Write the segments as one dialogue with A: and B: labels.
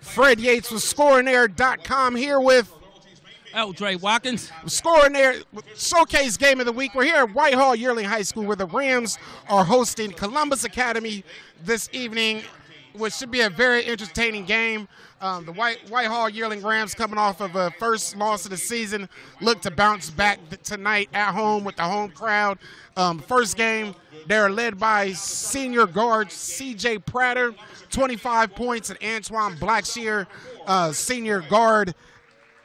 A: Fred Yates with ScoreOnAir.com here with
B: Dre Watkins.
A: Scoring there, showcase game of the week. We're here at Whitehall Yearling High School where the Rams are hosting Columbus Academy this evening, which should be a very entertaining game. Um, the White, Whitehall Yearling Rams coming off of a first loss of the season look to bounce back tonight at home with the home crowd. Um, first game, they're led by senior guard C.J. Prater, 25 points, and Antoine Blackshear, uh, senior guard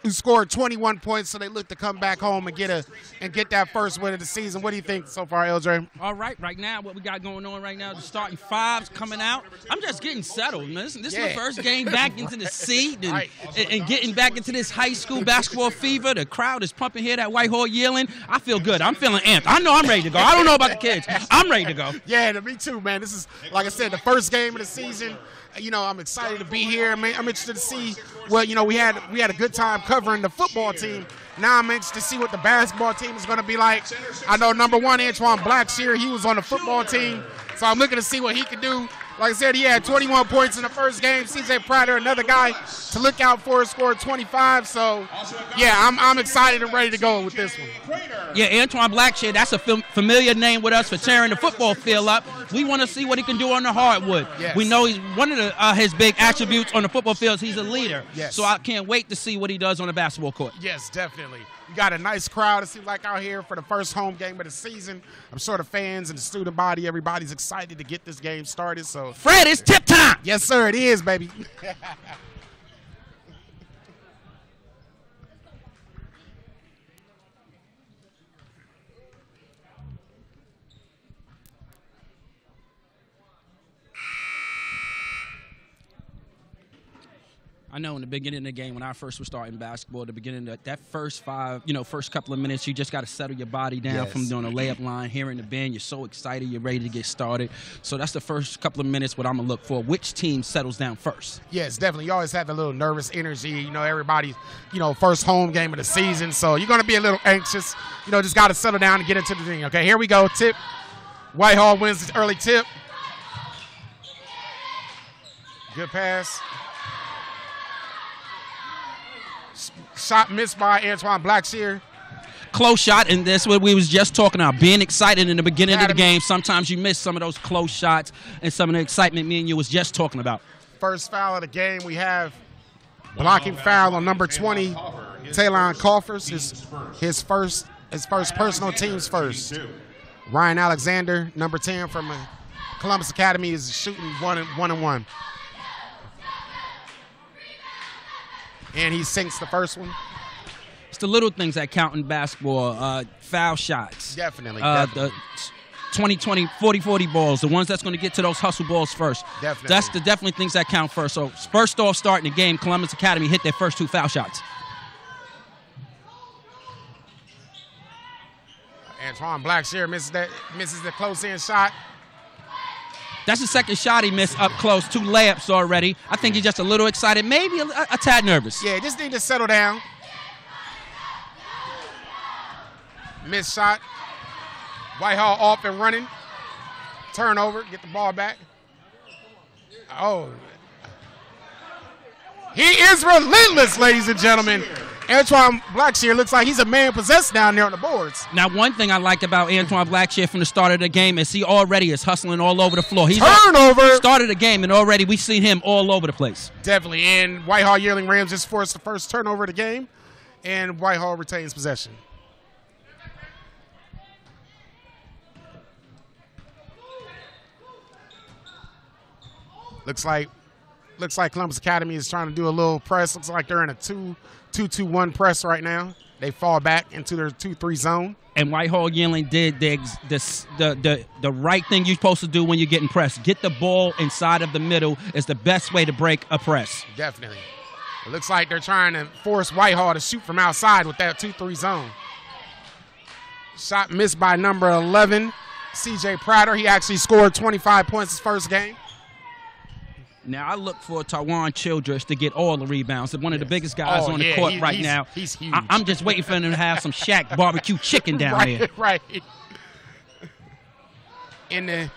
A: who scored 21 points, so they look to come back home and get a and get that first win of the season. What do you think so far, LJ?
B: All right, right now, what we got going on right now, the starting fives coming out. I'm just getting settled, man. This, this yeah. is the first game back into the seat and, right. and, and, getting back into this high school basketball fever. The crowd is pumping here at Whitehall Yearling. I feel good. I'm feeling amped. I know I'm ready to go. I don't know about the kids. I'm ready to go.
A: Yeah, me too, man. This is like I said, the first game of the season you know, I'm excited to be here. I'm, I'm interested to see Well, you know. We had we had a good time covering the football team. Now I'm interested to see what the basketball team is going to be like. I know number one Antoine Blackshear, he was on the football team, so I'm looking to see what he can do like I said, he had 21 points in the first game. CJ Prater, another guy to look out for, scored 25. So, yeah, I'm, I'm excited and ready to go with this one.
B: Yeah, Antoine Blackshear, that's a familiar name with us for tearing the football field up. We want to see what he can do on the hardwood. Yes. We know he's one of the, uh, his big attributes on the football field. is He's a leader. Yes. So I can't wait to see what he does on the basketball court.
A: Yes, definitely. You got a nice crowd, it seems like, out here for the first home game of the season. I'm sure the fans and the student body, everybody's excited to get this game started. So,
B: Fred, it's tip time.
A: Yes, sir, it is, baby.
B: I know in the beginning of the game when I first was starting basketball, the beginning of that first five, you know, first couple of minutes, you just got to settle your body down yes. from doing a layup line, hearing the band. You're so excited, you're ready to get started. So that's the first couple of minutes. What I'm gonna look for. Which team settles down first?
A: Yes, definitely. You always have a little nervous energy. You know, everybody, you know, first home game of the season, so you're gonna be a little anxious. You know, just got to settle down and get into the thing. Okay, here we go. Tip. Whitehall wins the early tip. Good pass. Shot missed by Antoine Blackshear.
B: Close shot, and that's what we was just talking about. Being excited in the beginning of the game. Sometimes you miss some of those close shots and some of the excitement me and you was just talking about.
A: First foul of the game. We have blocking foul on number 20, Talon Coffers. His, his first his first personal team's first. Ryan Alexander, number 10 from uh, Columbus Academy, is shooting one and one and one. And he sinks the first one.
B: It's the little things that count in basketball. Uh, foul shots.
A: Definitely. Uh,
B: definitely. The 20, 20, 40, 40 balls, the ones that's going to get to those hustle balls first.
A: Definitely.
B: That's the definitely things that count first. So first off, starting the game, Columbus Academy hit their first two foul shots.
A: Antoine Blackshear misses that misses the close in shot.
B: That's the second shot he missed up close. Two layups already. I think he's just a little excited, maybe a, a, tad nervous.
A: Yeah, just need to settle down. Missed shot. Whitehall off and running. Turnover. Get the ball back. Oh. He is relentless, ladies and gentlemen. Antoine Blackshear looks like he's a man possessed down there on the boards.
B: Now, one thing I like about Antoine Blackshear from the start of the game is he already is hustling all over the floor.
A: He's Turnover!
B: Started the game, and already we've seen him all over the place.
A: Definitely. And Whitehall Yearling Rams just forced the first turnover of the game, and Whitehall retains possession. Looks like looks like Columbus Academy is trying to do a little press. Looks like they're in a two two two one press right now. They fall back into their two three zone.
B: And Whitehall Yearling did the, the the, the the right thing you're supposed to do when you're getting pressed. Get the ball inside of the middle is the best way to break a press.
A: Definitely. It looks like they're trying to force Whitehall to shoot from outside with that 2-3 zone. Shot missed by number 11, C.J. Prater. He actually scored 25 points his first game.
B: Now I look for Tawan Childress to get all the rebounds. One of the biggest guys oh, on the yeah, court he, right
A: he's,
B: now.
A: He's huge.
B: I, am just waiting for him to have some Shaq barbecue chicken down
A: right,
B: there.
A: Right. In the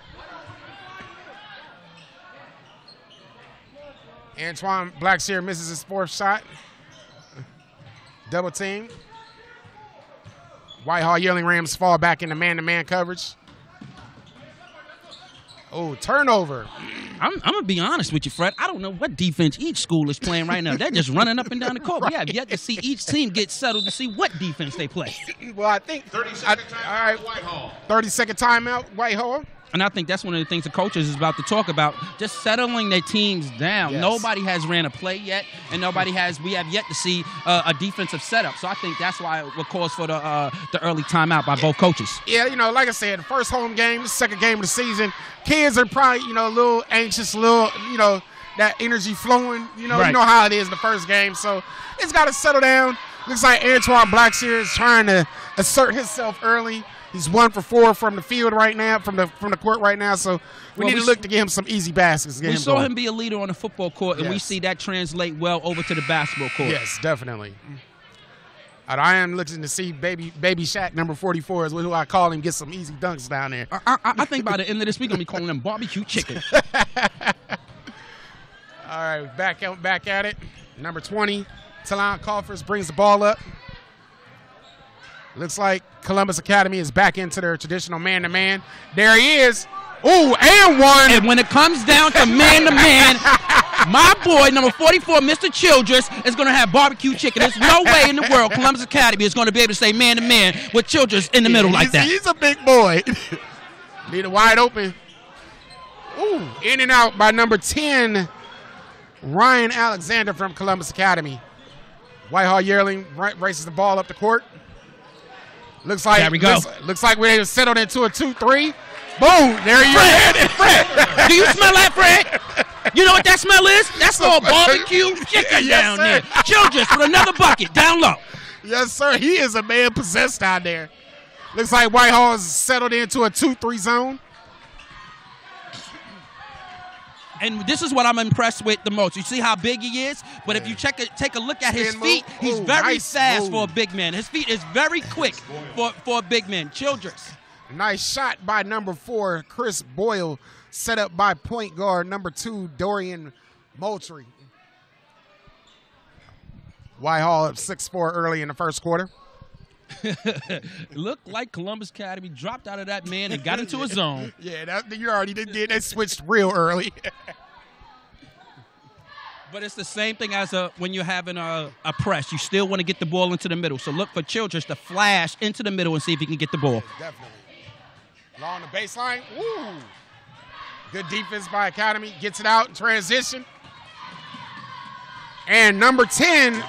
A: Antoine Blackshear misses his fourth shot. Double team. Whitehall Yearling Rams fall back into man-to-man coverage. Oh, turnover.
B: I'm, I'm, gonna be honest with you, Fred. I don't know what defense each school is playing right now. They're just running up and down the court. right. We have yet to see each team get settled to see what defense they play.
A: well, I think 30 second I, all right, Whitehall. 30 second timeout, Whitehall.
B: And I think that's one of the things the coaches is about to talk about, just settling their teams down. Yes. Nobody has ran a play yet, and nobody has. We have yet to see uh, a defensive setup. So I think that's why what calls for the uh, the early timeout by both coaches.
A: Yeah, you know, like I said, first home game, second game of the season, kids are probably you know a little anxious, a little you know that energy flowing. You know, right. you know how it is in the first game, so it's got to settle down. Looks like Antoine Blackshear is trying to assert himself early. He's one for four from the field right now, from the from the court right now. So we well, need we to look to get him some easy baskets.
B: we
A: him
B: saw
A: going.
B: him be a leader on the football court, and yes. we see that translate well over to the basketball court.
A: Yes, definitely. I am looking to see baby baby Shaq number 44 is who I call him get some easy dunks down there.
B: I, I, I think by the end of this week, I'm gonna be calling them barbecue chicken.
A: All right, back out back at it. Number 20, Talon Coffers brings the ball up. Looks like Columbus Academy is back into their traditional man to man. There he is. Ooh, and one.
B: And when it comes down to man to man, my boy, number 44, Mr. Childress, is going to have barbecue chicken. There's no way in the world Columbus Academy is going to be able to say man to man with Childress in the middle like that.
A: He's a big boy. Need a wide open. Ooh, in and out by number 10, Ryan Alexander from Columbus Academy. Whitehall Yearling races the ball up the court. Looks like
B: there we go.
A: Looks, looks like we're settled into a two-three. Boom! There you
B: Fred, Fred, do you smell that, Fred? You know what that smell is? That's all barbecue chicken yes, down sir. there. Childress with another bucket down low.
A: Yes, sir. He is a man possessed down there. Looks like Whitehall has settled into a 2-3 zone.
B: And this is what I'm impressed with the most. You see how big he is, but if you check it, take a look at his feet, he's oh, very nice fast move. for a big man. His feet is very quick for, for a big man. Childress.
A: Nice shot by number four, Chris Boyle, set up by point guard number two, Dorian Moultrie. Whitehall up 6-4 early in the first quarter.
B: looked like Columbus Academy dropped out of that man and got into a zone.
A: yeah, that, you already did. That switched real early.
B: but it's the same thing as a, when you're having a, a press. You still want to get the ball into the middle. So look for Childress to flash into the middle and see if he can get the ball.
A: Definitely. Along the baseline. Woo! Good defense by Academy. Gets it out in transition. And number 10,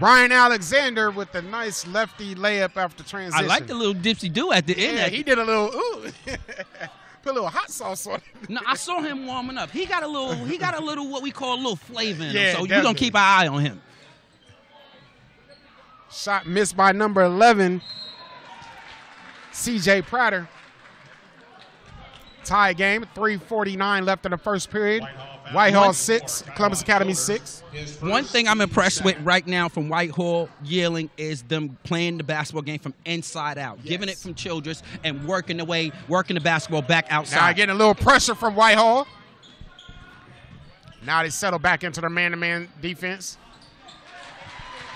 A: Ryan Alexander with a nice lefty layup after transition.
B: I like the little dipsy do at the
A: yeah,
B: end.
A: Yeah, he did a little ooh. Put a little hot sauce on it.
B: no, I saw him warming up. He got a little he got a little what we call a little flavor in yeah, him. So you're gonna keep an eye on him.
A: Shot missed by number 11, CJ Prater. Tie game, 349 left in the first period. Whitehall six, Columbus Academy six.
B: One thing I'm impressed with right now from Whitehall Yearling is them playing the basketball game from inside out, yes. giving it from Childress and working the way, working the basketball back outside.
A: Now getting a little pressure from Whitehall. Now they settle back into their man-to-man defense.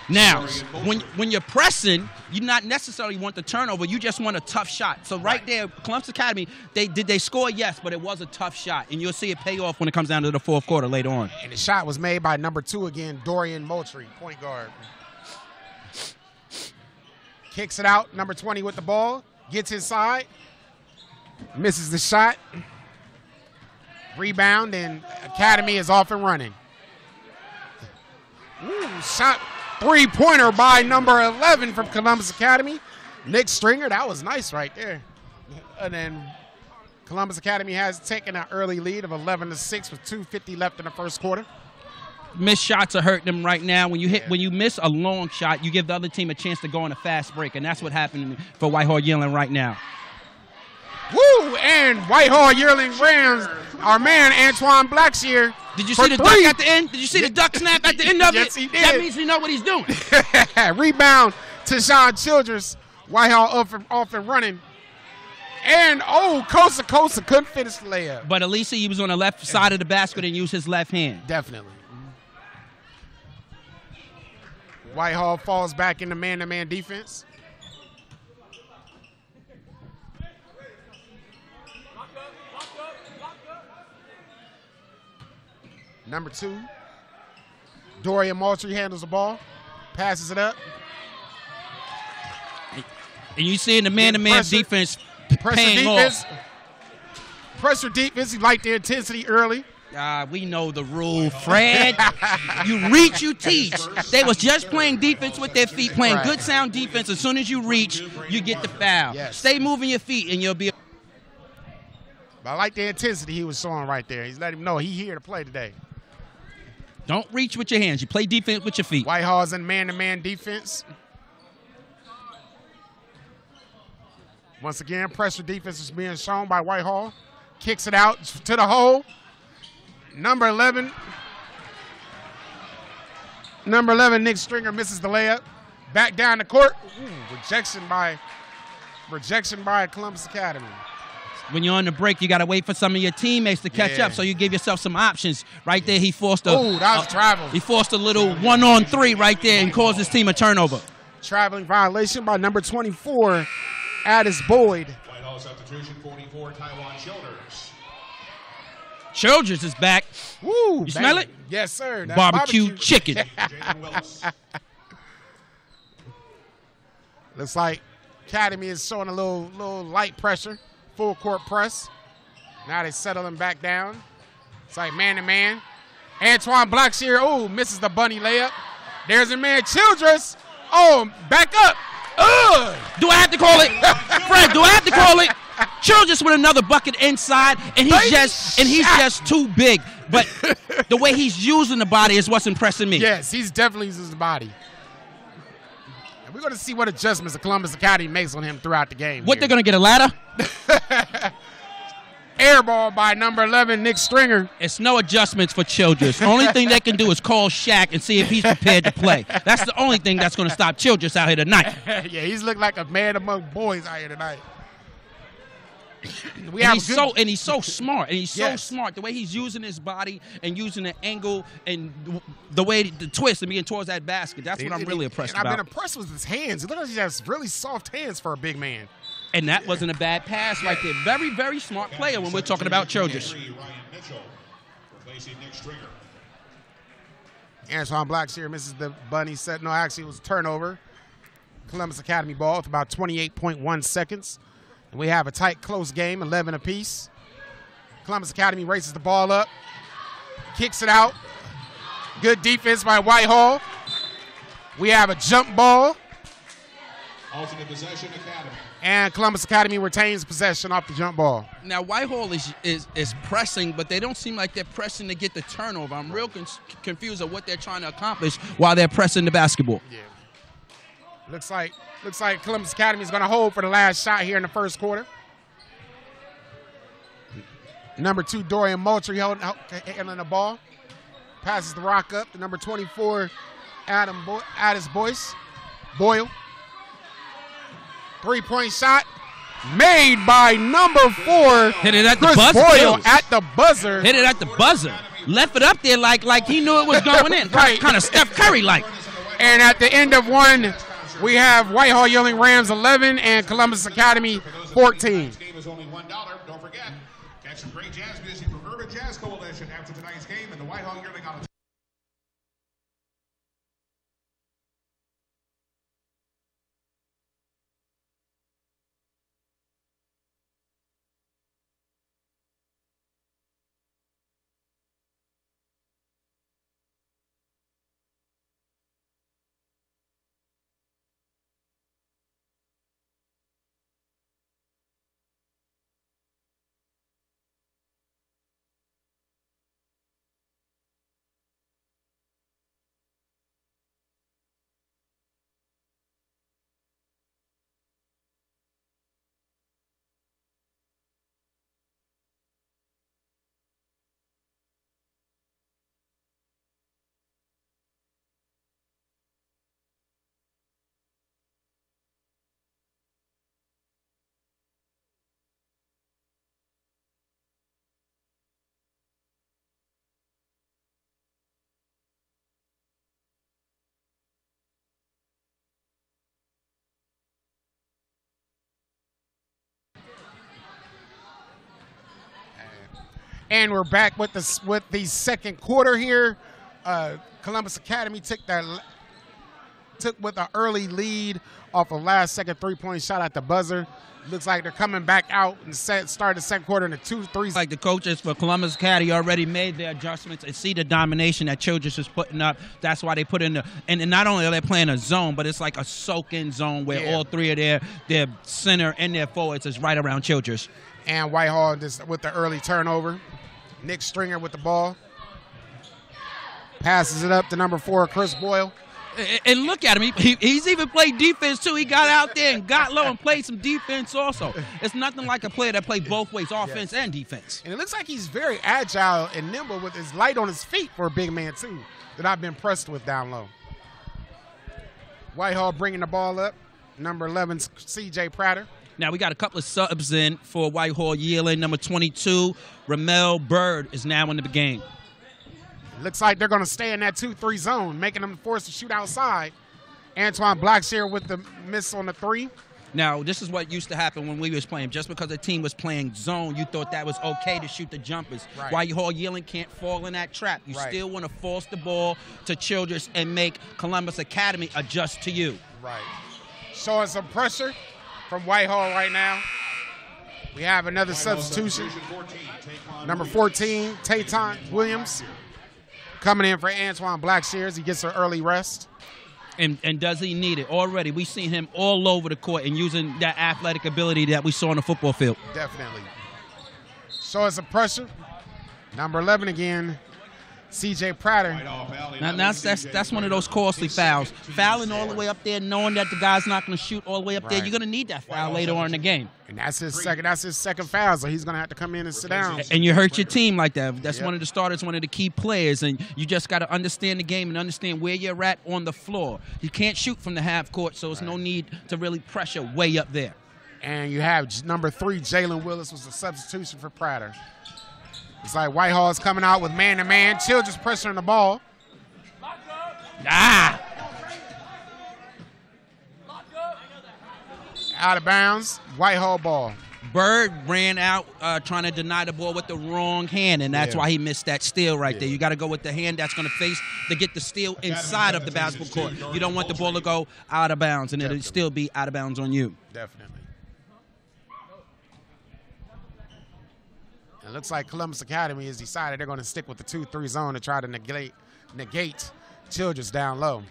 B: Now, when when you're pressing, you not necessarily want the turnover. You just want a tough shot. So right, right, there, Columbus Academy, they did they score? Yes, but it was a tough shot, and you'll see it pay off when it comes down to the fourth quarter later on.
A: And the shot was made by number two again, Dorian Moultrie, point guard. Kicks it out, number 20 with the ball, gets inside, misses the shot. Rebound, and Academy is off and running. Ooh, shot Three pointer by number 11 from Columbus Academy. Nick Stringer, that was nice right there. And then Columbus Academy has taken an early lead of 11 to 6 with 2.50 left in the first quarter.
B: Missed shots are hurting them right now. When you hit, yeah. when you miss a long shot, you give the other team a chance to go on a fast break, and that's what happened for Whitehall Yearling right now.
A: Woo! And Whitehall Yearling Rams, our man Antoine Blackshear.
B: Did you see the three. duck at the end? Did you see the duck snap at the end of
A: yes, it?
B: Yes,
A: he did.
B: That means he know what he's doing.
A: Rebound to Sean Childress. Whitehall off and, off and running. And oh, Costa Costa couldn't finish the layup.
B: But at least he was on the left side of the basket and used his left hand.
A: Definitely. Whitehall falls back into man-to-man defense. Number two, Dorian Moultrie handles the ball, passes it up.
B: And you see in the man-to-man defense
A: pressure
B: paying
A: defense,
B: off.
A: Pressure defense, he liked the intensity early.
B: Uh, we know the rule, Fred. you reach, you teach. They was just playing defense with their feet, playing
A: Right.
B: good sound defense. As soon as you reach, you get the foul.
A: Yes.
B: Stay moving your feet, and you'll be.
A: But I like the intensity he was showing right there. He's letting him know he here to play today.
B: Don't reach with your hands. You play defense with your feet.
A: Whitehall's in man-to-man defense. Once again, pressure defense is being shown by Whitehall. Kicks it out to the hole. Number 11. Number 11, Nick Stringer misses the layup. Back down the court. Ooh, rejection by rejection by Columbus Academy.
B: When you're on the break, you got to wait for some of your teammates to catch
A: Yeah.
B: up. So you give yourself some options. Right there, he forced a.
A: Ooh, that was
B: a-
A: travel.
B: He forced a little one-on-three right there and caused his team a turnover.
A: Traveling violation by number 24, Addis Boyd.
C: Whitehall substitution 44, Taiwan Childers.
B: Childress is back.
A: Woo!
B: You smell it?
A: Yes, sir. That's
B: Barbecue chicken.
A: Looks like Academy is showing a little little light pressure, full court press. Now they settle him back down. It's like man to man. Antoine blocks Blackshear, oh, misses the bunny layup. There's a man, Childress. Oh, back up. Ugh.
B: Do I have to call it? Fred, do I have to call it? Childress with another bucket inside, and he's just and he's just too big. But the way he's using the body is what's impressing me.
A: Yes, he's definitely uses his body. And we're going to see what adjustments the Columbus Academy makes on him throughout the game.
B: What
A: here.
B: they're gonna get a ladder?
A: Air ball by number 11, Nick Stringer.
B: It's no adjustments for Childress. Only thing they can do is call Shaq and see if he's prepared to play. That's the only thing that's gonna stop Childress out here tonight.
A: yeah, he's looking like a man among boys out here tonight. we
B: And
A: have
B: he's so and he's so smart and he's so
A: Yes.
B: smart the way he's using his body and using the angle and the way the twist and being towards that basket. That's what I'm
A: and-
B: really impressed
A: and I've
B: about.
A: been impressed with his hands. He looks like he has really soft hands for a big man.
B: And that wasn't a bad pass right there. Very, very smart player when we're talking about Childress.
C: Three, Ryan Mitchell. Replacing Nick Stringer.
A: Antoine Blackshear misses the bunny set. No, actually, it was a turnover. Columbus Academy ball with about 28.1 seconds. And we have a tight, close game, 11 apiece. Columbus Academy races the ball up, kicks it out. Good defense by Whitehall. We have a jump ball,
C: Alternate possession Academy.
A: And Columbus Academy retains possession off the jump ball.
B: Now Whitehall is, is is pressing, but they don't seem like they're pressing to get the turnover. I'm real con- confused of what they're trying to accomplish while they're pressing the basketball.
A: Yeah. Looks like looks like Columbus Academy is going to hold for the last shot here in the first quarter. Number two, Dorian Moultrie held- handling the ball. Passes the rock up to number 24, Adam Bo- Addis Boyce. Boyle. Three point shot made by number four.
B: Hit it at the
A: Chris
B: buzzer.
A: Boyle
B: too.
A: at the buzzer.
B: Hit it at the buzzer. Left it up there like like he knew it was going in.
A: Right.
B: Kind of Steph Curry like.
A: And at the end of one, we have Whitehall Yearling Rams 11 and Columbus Academy 14.
C: This game is only $1. Don't forget, catch some great jazz music from Urban Jazz Coalition after tonight's game and the Whitehall Yearling on
A: And we're back with the with the second quarter here. Uh, Columbus Academy took that took with an early lead off a last second three point shot at the buzzer. Looks like they're coming back out and set, start the second quarter in the two three.
B: Like the coaches for Columbus Academy already made their adjustments and see the domination that Childress is putting up. That's why they put in the and, and not only are they playing a zone, but it's like a soak-in zone where yeah. all three of their their center and their forwards is right around Childress.
A: And Whitehall just with the early turnover. Nick Stringer with the ball. Passes it up to number four, Chris Boyle.
B: And look at him. He, he's even played defense too. He got out there and got low and played some defense also. It's nothing like a player that played both ways, offense yes. and defense.
A: And it looks like he's very agile and nimble with his light on his feet for a big man too. That I've been impressed with down low. Whitehall bringing the ball up. Number 11, C.J. Prater.
B: Now we got a couple of subs in for Whitehall Yearling. Number 22, Ramel Bird is now in the game.
A: Looks like they're going to stay in that 2-3 zone, making them forced to shoot outside. Antoine Blackshear with the miss on the three.
B: Now, this is what used to happen when we was playing. Just because the team was playing zone, you thought that was okay to shoot the jumpers. Right. Whitehall Yearling can't fall in that trap. You right. still want to force the ball to Childress and make Columbus Academy adjust to you.
A: Right. Showing some pressure from Whitehall right now. We have another substitution. Number 14, Tayton Williams, coming in for Antoine Blackshears. He gets an early rest.
B: And, and does he need it? Already, we've seen him all over the court and using that athletic ability that we saw on the football field.
A: Definitely. So it's a pressure. Number 11 again, C.J. Prater.
B: Now, that's that's that's one of those costly fouls. Fouling all the way up there, knowing that the guy's not going to shoot all the way up there, you're going to need that foul later on in the game.
A: And that's his second. That's his second foul, so he's going to have to come in and sit down.
B: And you hurt your team like that. That's yep. one of the starters, one of the key players, and you just got to understand the game and understand where you're at on the floor. You can't shoot from the half court, so there's right. no need to really pressure way up there.
A: And you have number three, Jalen Willis, was a substitution for Prater. It's like Whitehall is coming out with man to man. Chill just pressuring the ball. Ah! Out of bounds. Whitehall ball.
B: Bird ran out uh, trying to deny the ball with the wrong hand, and that's yeah. why he missed that steal right yeah. there. You got to go with the hand that's going to face to get the steal inside of the basketball court. You don't want the ball to go out of bounds, and Definitely. it'll still be out of bounds on you.
A: Definitely. It looks like Columbus Academy has decided they're going to stick with the 2-3 zone to try to negate negate Childress down low.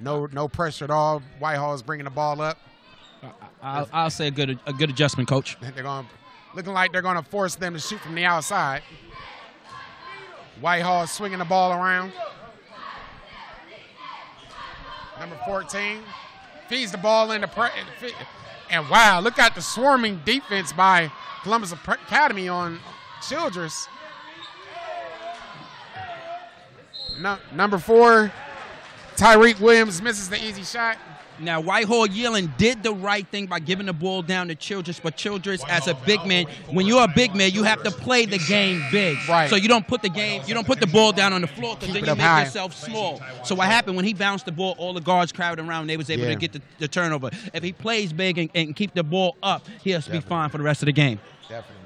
A: No no pressure at all. Whitehall is bringing the ball up.
B: I'll, I'll say a good a good adjustment, coach.
A: They're going looking like they're going to force them to shoot from the outside. Whitehall swinging the ball around. Number 14 feeds the ball into pre- and wow, look at the swarming defense by Columbus Academy on Childress. No, number four, Tyreek Williams misses the easy shot.
B: Now, Whitehall Yearling did the right thing by giving the ball down to Childress, but Childress, as a big man, when you're a big man, you have to play the game big.
A: Right.
B: So you don't put the game, you don't put the ball down on the floor because then you make high. yourself small. So what happened when he bounced the ball, all the guards crowded around, and they was able yeah. to get the, the, turnover. If he plays big and, and, keep the ball up, he has to Definitely. be fine for the rest of the game.
A: Definitely.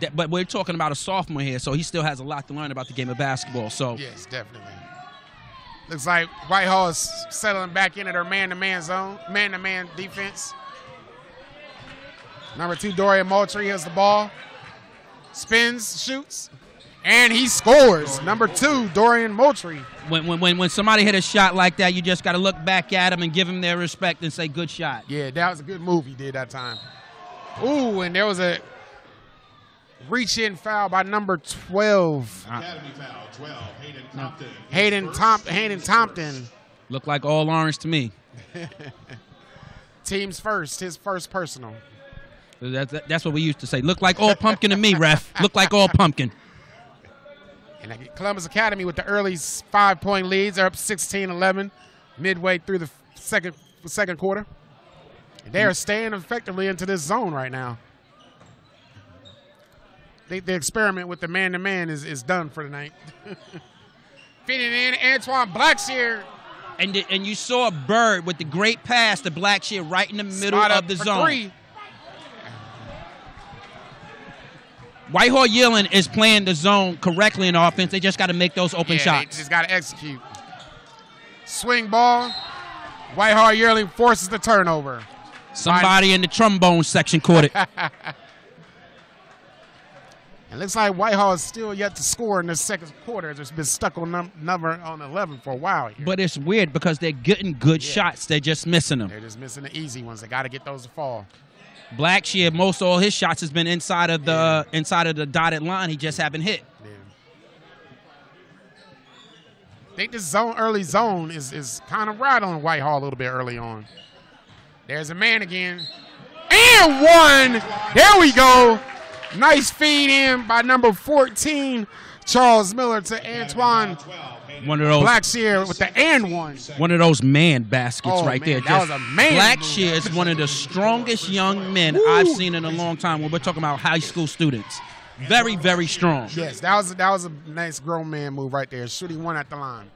B: That, but we're talking about a sophomore here, so he still has a lot to learn about the game of basketball. So
A: yes, definitely. Looks like Whitehall is settling back into their man-to-man zone, man-to-man defense. Number two, Dorian Moultrie has the ball, spins, shoots, and he scores. Number two, Dorian Moultrie.
B: When, when, when somebody hit a shot like that, you just got to look back at him and give him their respect and say, good shot.
A: Yeah, that was a good move he did that time. Ooh, and there was a reach in foul by number 12. Academy foul, 12, Hayden Compton. Hayden, Tom, Hayden Compton.
B: Look like all orange to me.
A: Team's first, his first personal.
B: That's, that's what we used to say. Look like all pumpkin to me, ref. Look like all pumpkin.
A: And Columbus Academy with the early five point leads. They're up 16 11 midway through the second, second quarter. They mm. are staying effectively into this zone right now the, the experiment with the man to man is is done for tonight. Feeding in Antoine Blackshear.
B: And the, and you saw a bird with the great pass to Blackshear right in the middle Spot of the zone. Three. Whitehall Yearling is playing the zone correctly in offense. They just got to make those open
A: yeah,
B: shots.
A: They just got to execute. Swing ball. Whitehall Yearling forces the turnover.
B: Somebody in the trombone section caught it.
A: It looks like Whitehall is still yet to score in the second quarter. It's been stuck on num- number on 11 for a while. Here.
B: But it's weird because they're getting good
A: Yeah.
B: shots. They're just missing them.
A: They're just missing the easy ones. They got to get those to fall.
B: Blackshear, most all his shots has been inside of the inside of the dotted line. He just haven't hit.
A: Yeah. I think this zone, early zone, is is kind of right on Whitehall a little bit early on. There's a man again, and one. There we go. Nice feed in by number 14, Charles Miller to Antoine
B: One of those
A: Blackshear with the and one.
B: one of those man baskets
A: Oh,
B: right
A: man,
B: there.
A: that was a man
B: Blackshear is one of the strongest young men I've seen in a long time when we're talking about high school students. Very, very strong.
A: Yes, that was that was a nice grown man move right there, shooting one at the line.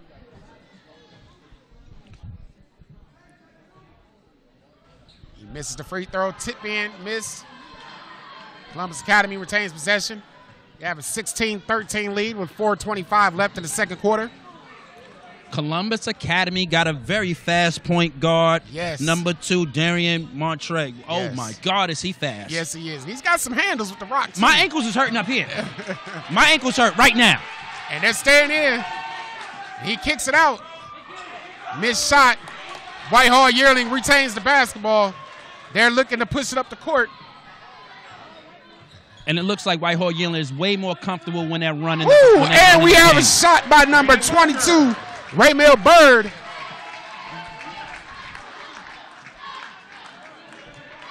A: He misses the free throw, tip in, miss. Columbus Academy retains possession. They have a 16-13 lead with 4:25 left in the second quarter.
B: Columbus Academy got a very fast point guard.
A: Yes.
B: Number two, Darian Moultrie. Oh
A: Yes.
B: my God, is he fast?
A: Yes, he is. He's got some handles with the rock. Too.
B: My ankles is hurting up here. my ankles hurt right now.
A: and they're staying in. He kicks it out. Missed shot. Whitehall Yearling retains the basketball. They're looking to push it up the court.
B: And it looks like Whitehall Yearling is way more comfortable when they're running.
A: Woo!
B: when they're
A: And
B: running
A: we
B: the
A: have a shot by number 22, Raymel Bird.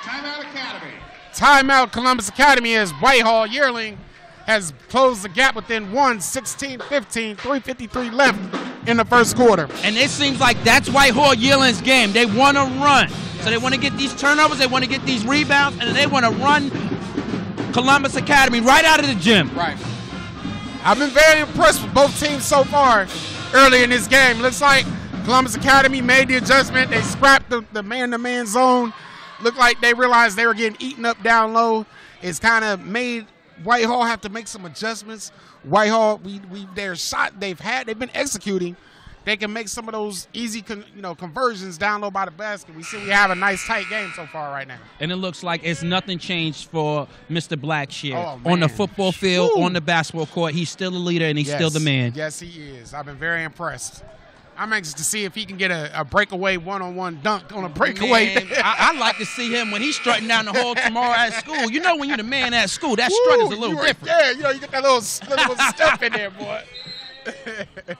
C: Timeout Academy.
A: Timeout Columbus Academy as Whitehall Yearling has closed the gap within 1, 16 15, 353 left in the first quarter.
B: And it seems like that's Whitehall Yearling's game. They want to run. So they want to get these turnovers, they want to get these rebounds, and they want to run Columbus Academy right out of the gym.
A: Right. I've been very impressed with both teams so far early in this game. Looks like Columbus Academy made the adjustment. They scrapped the, the man-to-man zone. Looked like they realized they were getting eaten up down low. It's kind of made Whitehall have to make some adjustments. Whitehall, we, we their shot they've had, they've been executing. They can make some of those easy, con, you know, conversions down low by the basket. We see we have a nice tight game so far right now.
B: And it looks like it's nothing changed for Mr. Blackshear.
A: Oh,
B: on the football field,
A: Whew.
B: on the basketball court, he's still the leader and he's still the man.
A: Yes, he is. I've been very impressed. I'm anxious to see if he can get a, a breakaway one-on-one dunk on a breakaway.
B: Man, I, I like to see him when he's strutting down the hall tomorrow at school. You know, when you're the man at school, that strut is a little different.
A: Yeah, you know, you get that little, little step in there, boy.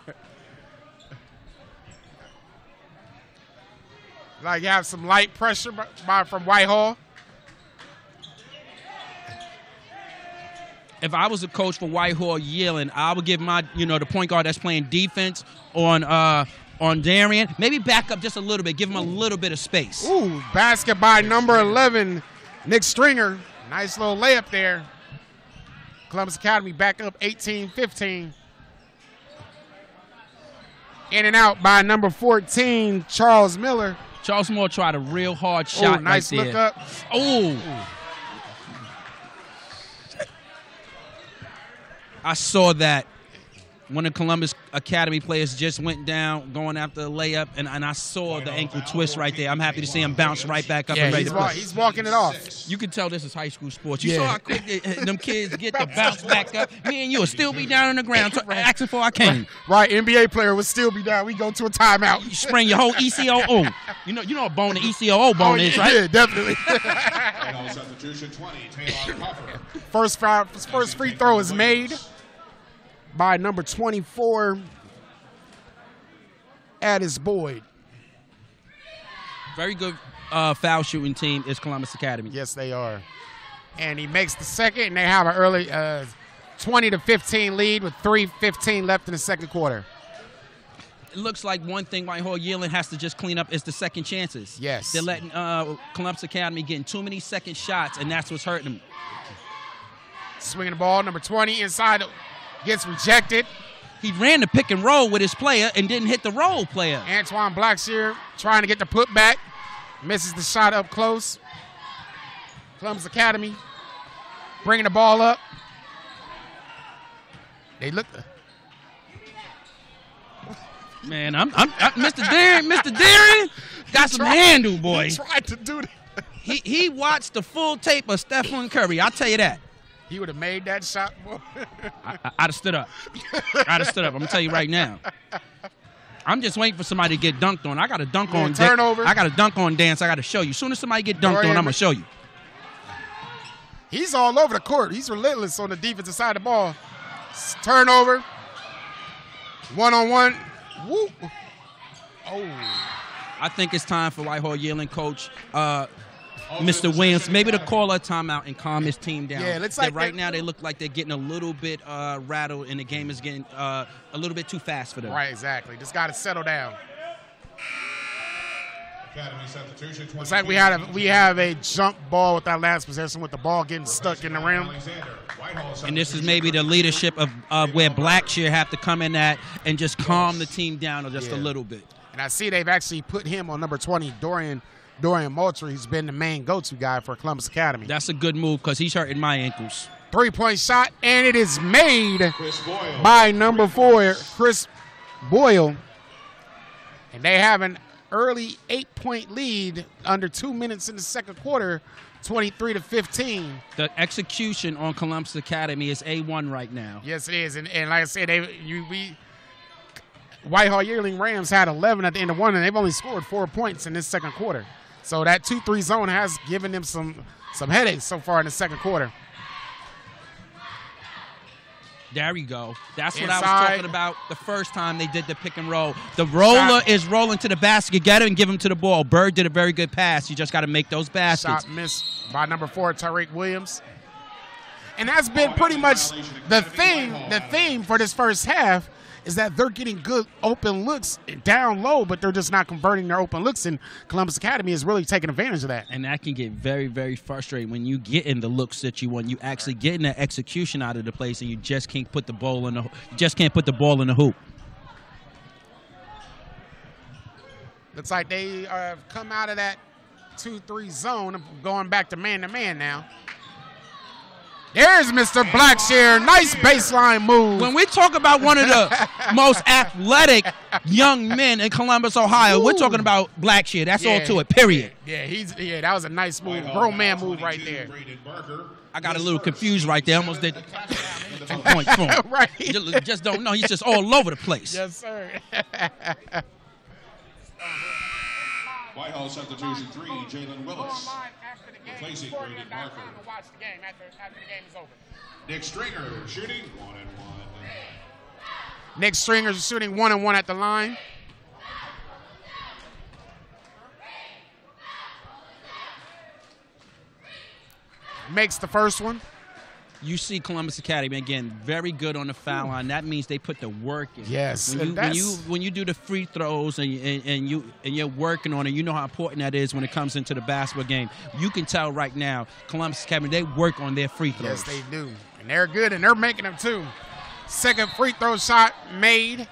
A: like you have some light pressure by, by from Whitehall.
B: if I was a coach for Whitehall Yearling, I would give my, you know, the point guard that's playing defense on uh on Darian, maybe back up just a little bit, give him a little bit of space.
A: Ooh, basket by number 11, Nick Stringer. Nice little layup there. Columbus Academy back up 18-15. In and out by number 14, Charles Miller.
B: Charles Moore tried a real hard
A: Ooh,
B: shot.
A: nice
B: right
A: look up.
B: Oh. I saw that one of Columbus Academy players just went down going after a layup, and, and I saw the ankle twist right there. I'm happy to see him bounce right back up
A: Yeah,
B: and ready
A: he's,
B: to play.
A: he's walking it off.
B: You can tell this is high school sports. You
A: Yeah.
B: saw how quick they, them kids get to bounce back up. Me and you will still be down on the ground t- asking for our cane.
A: Right, NBA player would still be down. We go to a timeout.
B: You sprain your whole E ECOO. You know, you know what bone the ECOO bone
A: Oh,
B: is, right?
A: yeah, definitely.
C: Substitution 20, Taylor
A: first, first free throw is made by number 24, Addis Boyd.
B: Very good uh, foul shooting team is Columbus Academy.
A: Yes, they are. And he makes the second, and they have an early uh, 20 to 15 lead with 3:15 left in the second quarter.
B: It looks like one thing Whitehall Yearling has to just clean up is the second chances.
A: Yes.
B: They're letting uh, Columbus Academy getting too many second shots, and that's what's hurting them.
A: Swinging the ball, number 20 inside gets rejected.
B: He ran the pick and roll with his player and didn't hit the roll player.
A: Antoine Blackshear trying to get the putback, misses the shot up close. Columbus Academy bringing the ball up. They look.
B: Man, I'm, I'm, I'm Mr. Darren. Mr. Darren got some
A: tried-
B: handle, boy.
A: He tried to do that.
B: He he watched the full tape of Stephen Curry. I'll tell you that.
A: He would have made that shot. Boy.
B: I, I'd have stood up. I'd have stood up. I'm gonna tell you right now. I'm just waiting for somebody to get dunked on. I got to dunk on.
A: turnover.
B: I got to dunk on dance. I got to show you. As soon as somebody get dunked
A: Dorian-
B: on, I'm gonna show you.
A: He's all over the court. He's relentless on the defensive side of the ball. Turnover. One on one. Woo. Oh.
B: I think it's time for Whitehall Yearling coach uh, Mr. Williams maybe to call a timeout and calm his team down.
A: Yeah, it looks
B: That
A: like
B: right now they look like they're getting a little bit uh, rattled and the game is getting uh, a little bit too fast for them.
A: Right, exactly. Just got to settle down.
C: Academy substitution.
A: It's like we had a we have a jump ball with that last possession with the ball getting stuck in the rim.
B: And this is maybe the leadership of, of where Blackshear have to come in at and just calm the team down just a little bit.
A: And I see they've actually put him on number 20, Dorian Dorian Moultrie. He's been the main go-to guy for Columbus Academy.
B: That's a good move because he's hurting my ankles.
A: Three-point shot, and it is made by number four, Chris Boyle. And they have an early eight-point lead under two minutes in the second quarter, 23 to 15.
B: The execution on Columbus Academy is A1 right now.
A: Yes, it is. And, and like I said, they you we Whitehall Yearling Rams had 11 at the end of one, and they've only scored four points in this second quarter. So that two-three zone has given them some some headaches so far in the second quarter.
B: There we go. That's what I was talking about the first time they did the pick and roll. The roller
A: Shot.
B: is rolling to the basket. Get it and give him to the ball. Bird did a very good pass. You just got to make those baskets.
A: Shot missed by number four, Tariq Williams. And that's been pretty much the thing. The theme for this first half is that they're getting good open looks down low, but they're just not converting their open looks. And Columbus Academy is really taking advantage of that.
B: And that can get very, very frustrating when you get in the looks that you want. You actually getting the execution out of the place, and you just can't put the ball in the. Just can't put the ball in the hoop.
A: Looks like they have come out of that 2-3 zone, going back to man-to-man now. There's Mr. Blackshear. Nice baseline move.
B: When we talk about one of the most athletic young men in Columbus, Ohio, we're talking about Blackshear. That's all to it. Period.
A: Yeah, he's yeah, that was a nice move.
C: Whitehall
A: Grown man
C: now
A: move right there.
B: I got a little confused right there. Almost did two points for him.
A: right.
B: Just- Just don't know. He's just all over the place.
A: Yes, sir.
C: Whitehall substitution three, Jalen Willis. Replacing Braden Barker. Nick Stringer shooting one and one.
A: Nick Stringer's shooting one and one at the line. Makes the first one.
B: You see Columbus Academy again, very good on the foul line. That means they put the work in.
A: Yes,
B: When you, when you when you do the free throws and, and and you and you're working on it, you know how important that is when it comes into the basketball game. You can tell right now, Columbus Academy they work on their free throws.
A: Yes, they do. And they're good, and they're making them too. Second free throw shot made.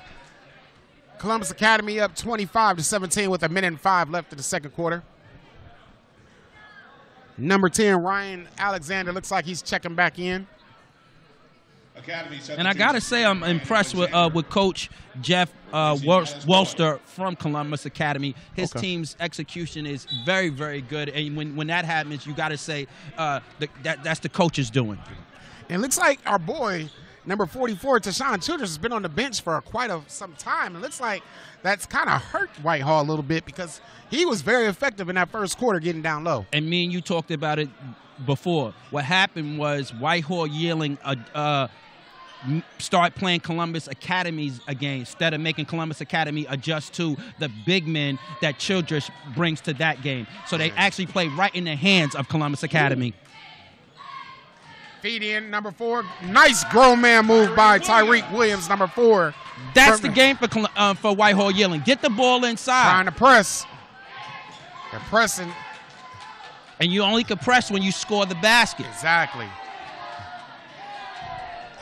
A: Columbus Academy up 25 to 17 with a minute and five left in the second quarter. Number 10, Ryan Alexander, looks like he's checking back in.
C: Academy
B: And I gotta say, I'm impressed with uh, with Coach Jeff uh, Wel- Welster from Columbus Academy. His
A: Okay.
B: team's execution is very, very good. And when, when that happens, you got to say uh, the, that that's the coach's doing.
A: And it looks like our boy, number 44, Tashawn Childress, has been on the bench for quite a, some time. It looks like that's kind of hurt Whitehall a little bit because he was very effective in that first quarter getting down low.
B: And me and you talked about it before. What happened was Whitehall Yearling uh, uh, start playing Columbus Academies again instead of making Columbus Academy adjust to the big men that Childress brings to that game. So they actually play right in the hands of Columbus Academy.
A: Feed in, number four. Nice grown man move by Tyreek Williams, number four.
B: That's
A: From-
B: the game for uh, for Whitehall Yearling. Get the ball inside.
A: Trying to press. They're pressing.
B: and you only can press when you score the basket.
A: Exactly.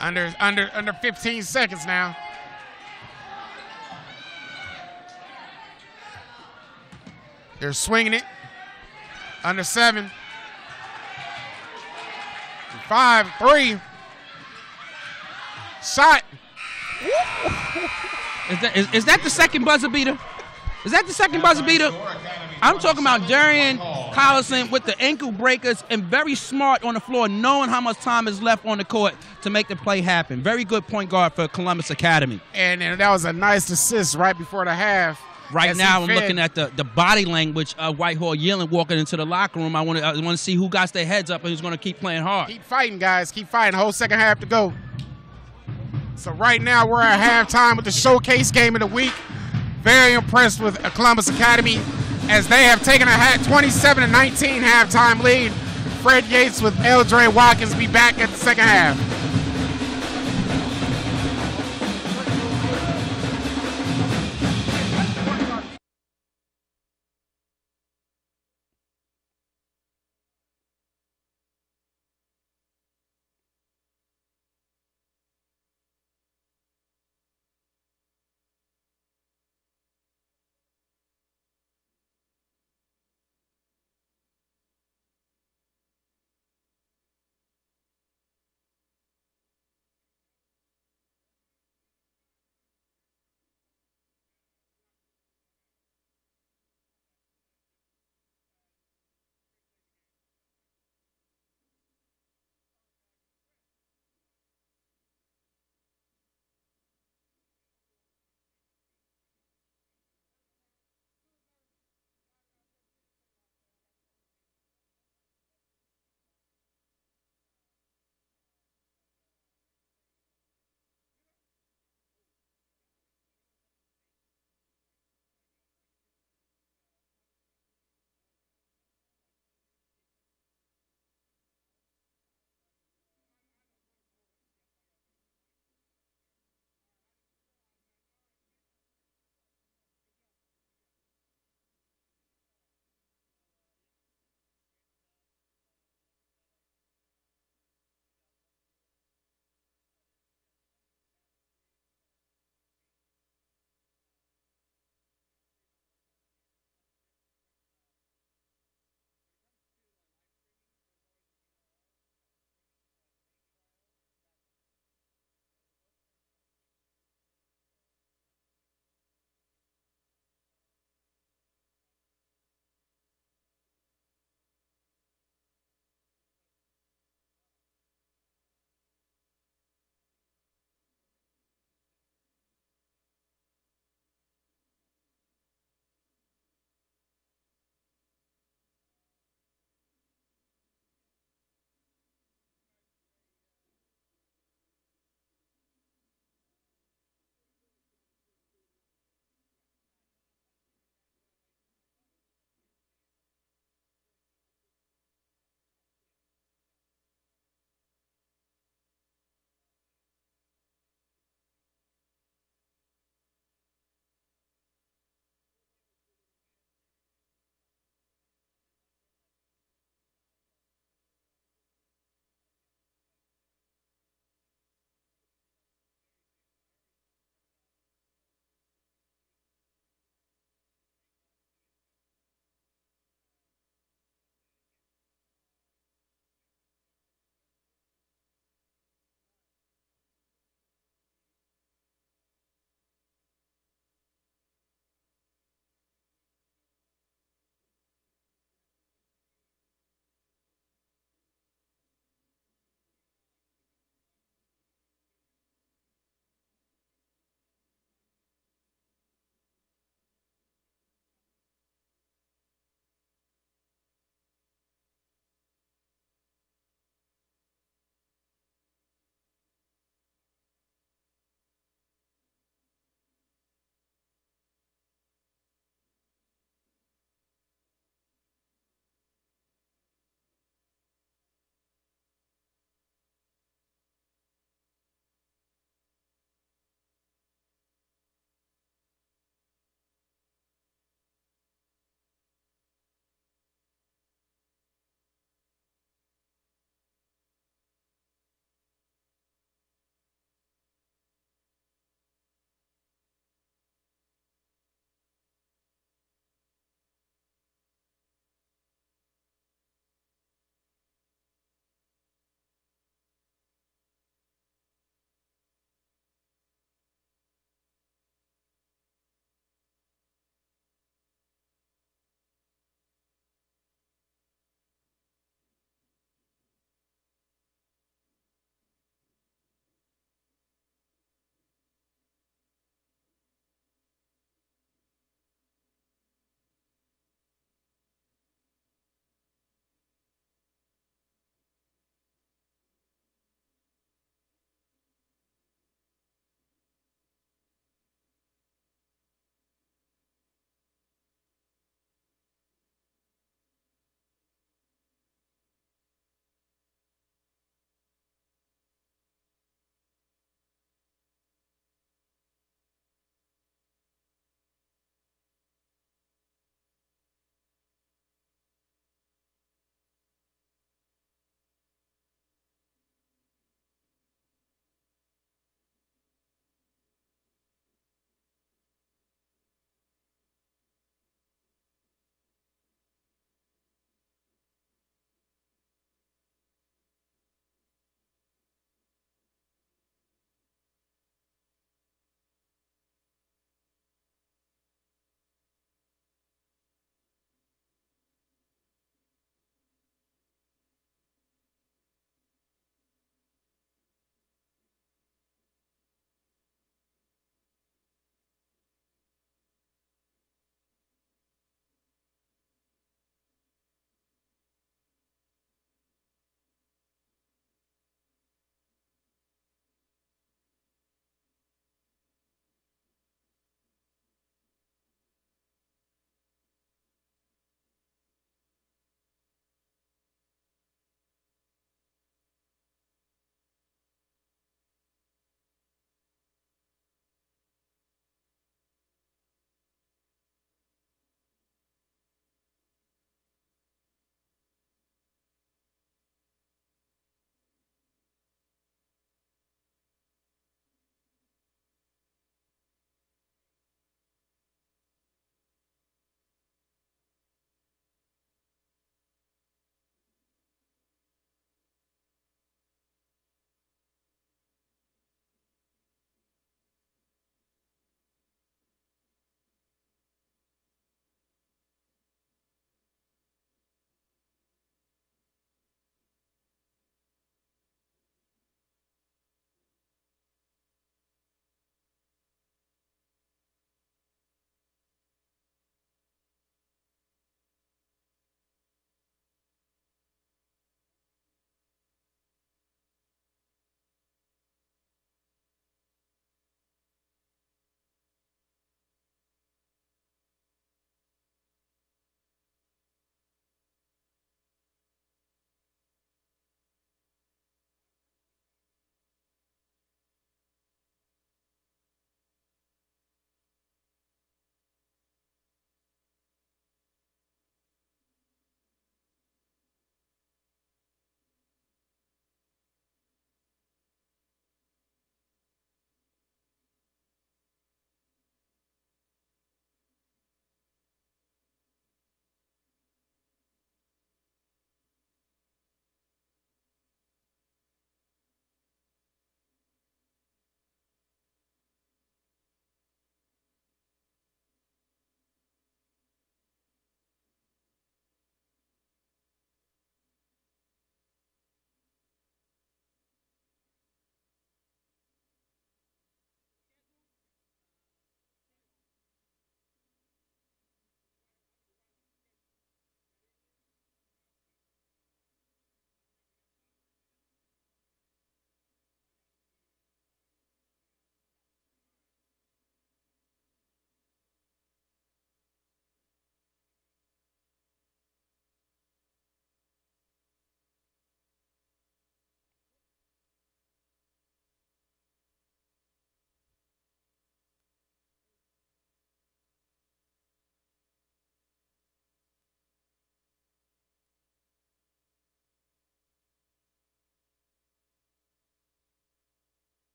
A: Under under under 15 seconds now. They're swinging it. Under seven. Five, three. Shot.
B: Is that, is, is that the second buzzer beater? Is that the second buzzer beater? I'm talking about Darian Collison with the ankle breakers and very smart on the floor, knowing how much time is left on the court to make the play happen. Very good point guard for Columbus Academy.
A: And, and that was a nice assist right before the half.
B: Right now, I'm looking at the, the body language of Whitehall Yearling, walking into the locker room. I want to I want to see who got their heads up and who's going to keep playing hard.
A: Keep fighting, guys. Keep fighting. Whole second half to go. So right now we're at halftime with the showcase game of the week. Very impressed with Columbus Academy as they have taken a 27 to 19 halftime lead. Fred Yates with LJ Watkins be back at the second half.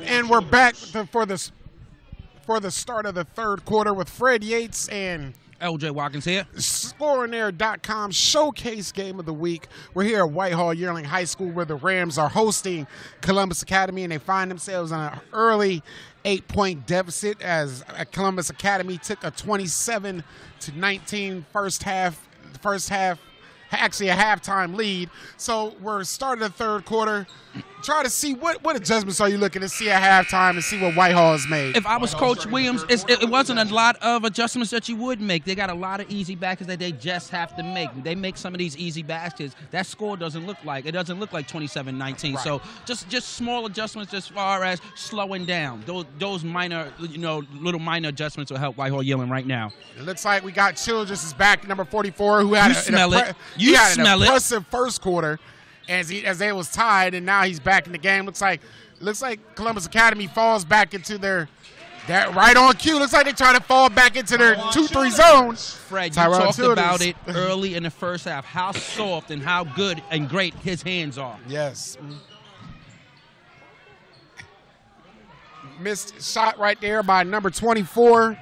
A: And we're back for this for the start of the third quarter with Fred Yates and
B: LJ Watkins here.
A: ScoreOnAir.com showcase game of the week. We're here at Whitehall Yearling High School where the Rams are hosting Columbus Academy and they find themselves in an early eight point deficit as uh, Columbus Academy took a 27 to 19 first half first half actually a halftime lead. So we're starting the third quarter. Try to see what, what adjustments are you looking to see at halftime and see what Whitehall has made.
B: If I was Coach Williams, it wasn't a lot of adjustments that you would make. They got a lot of easy baskets that they just have to make. They make some of these easy baskets. That score doesn't look like it doesn't look like 27-19. Right. So just just small adjustments as far as slowing down. Those those minor you know little minor adjustments will help Whitehall Yearling right now.
A: It looks like we got Childress is back, number 44, who had
B: you a, smell it. You
A: he had
B: smell
A: an impressive it. first quarter as he as they was tied, and now he's back in the game. Looks like looks like Columbus Academy falls back into their that right on cue. Looks like they try to fall back into their two three zone.
B: Fred, you talked Childress. about it early in the first half. How soft and how good and great his hands are.
A: Yes. Missed shot right there by number 24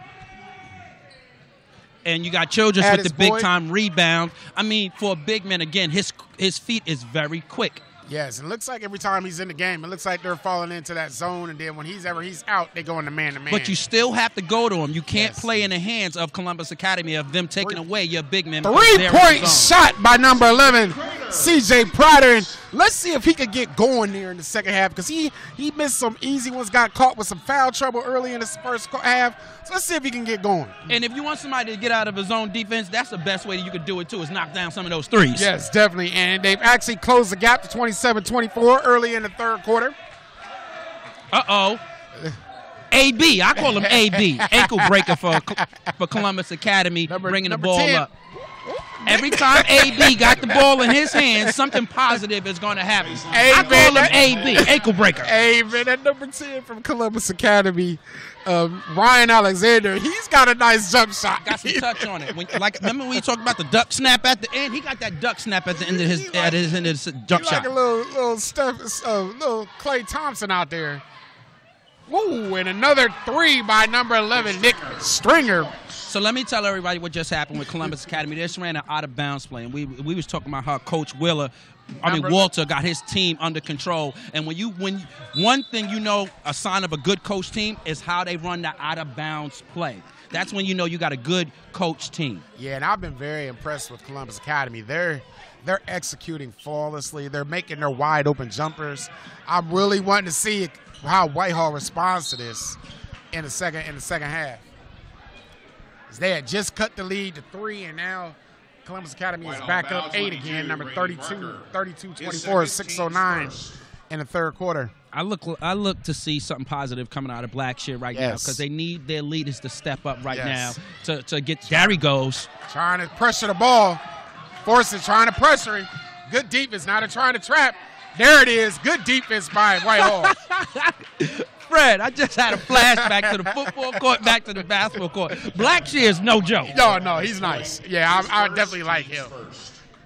B: and you got Childress with the big time rebound. I mean, for a big man, again, his his feet is very quick.
A: Yes, it looks like every time he's in the game, it looks like they're falling into that zone, and then when he's ever he's out, they go into man to man.
B: But you still have to go to him. You can't yes. play in the hands of Columbus Academy of them taking away your big man.
A: Three point shot by number eleven, C.J. Prater. Let's see if he could get going there in the second half because he he missed some easy ones, got caught with some foul trouble early in the first half. So let's see if he can get going.
B: And if you want somebody to get out of his own defense, that's the best way that you could do it too, is knock down some of those threes.
A: Yes, definitely. And they've actually closed the gap to 27-24 early in the third quarter.
B: Uh-oh. AB, I call him AB, ankle breaker for for Columbus Academy, number, bringing the ball 10. up. Every time AB got the ball in his hands, something positive is going to happen. I call him AB, ankle breaker.
A: Amen. That number 10 from Columbus Academy um, Ryan Alexander, he's got a nice jump shot.
B: Got some touch on it. When, like remember when you talked about the duck snap at the end? He got that duck snap at the end of his like, at his end of his jump
A: he
B: shot.
A: Like a little little Steph, uh, little Klay Thompson out there. Woo! And another three by number eleven, Nick Stringer.
B: So let me tell everybody what just happened with Columbus Academy. They just ran an out of bounds play, and we we was talking about how Coach Willer I mean, Walter got his team under control. And when you when one thing you know, a sign of a good coach team is how they run the out of bounds play. That's when you know you got a good coach team.
A: Yeah, and I've been very impressed with Columbus Academy. They're they're executing flawlessly. They're making their wide open jumpers. I'm really wanting to see how Whitehall responds to this in the second in the second half. They had just cut the lead to three, and now Columbus Academy is back up eight again, number 32, 32 24, 609 in the third quarter.
B: I look I look to see something positive coming out of Blackshear right yes. now because they need their leaders to step up right yes. now to, to get Gary goes.
A: Trying to pressure the ball. Forces trying to pressure him. Good defense. Now they're trying to trap. There it is. Good defense by Whitehall.
B: Fred, I just had a flashback to the football court, back to the basketball court. Blackshear is no joke.
A: No, no, he's nice. Yeah, I, I definitely like him.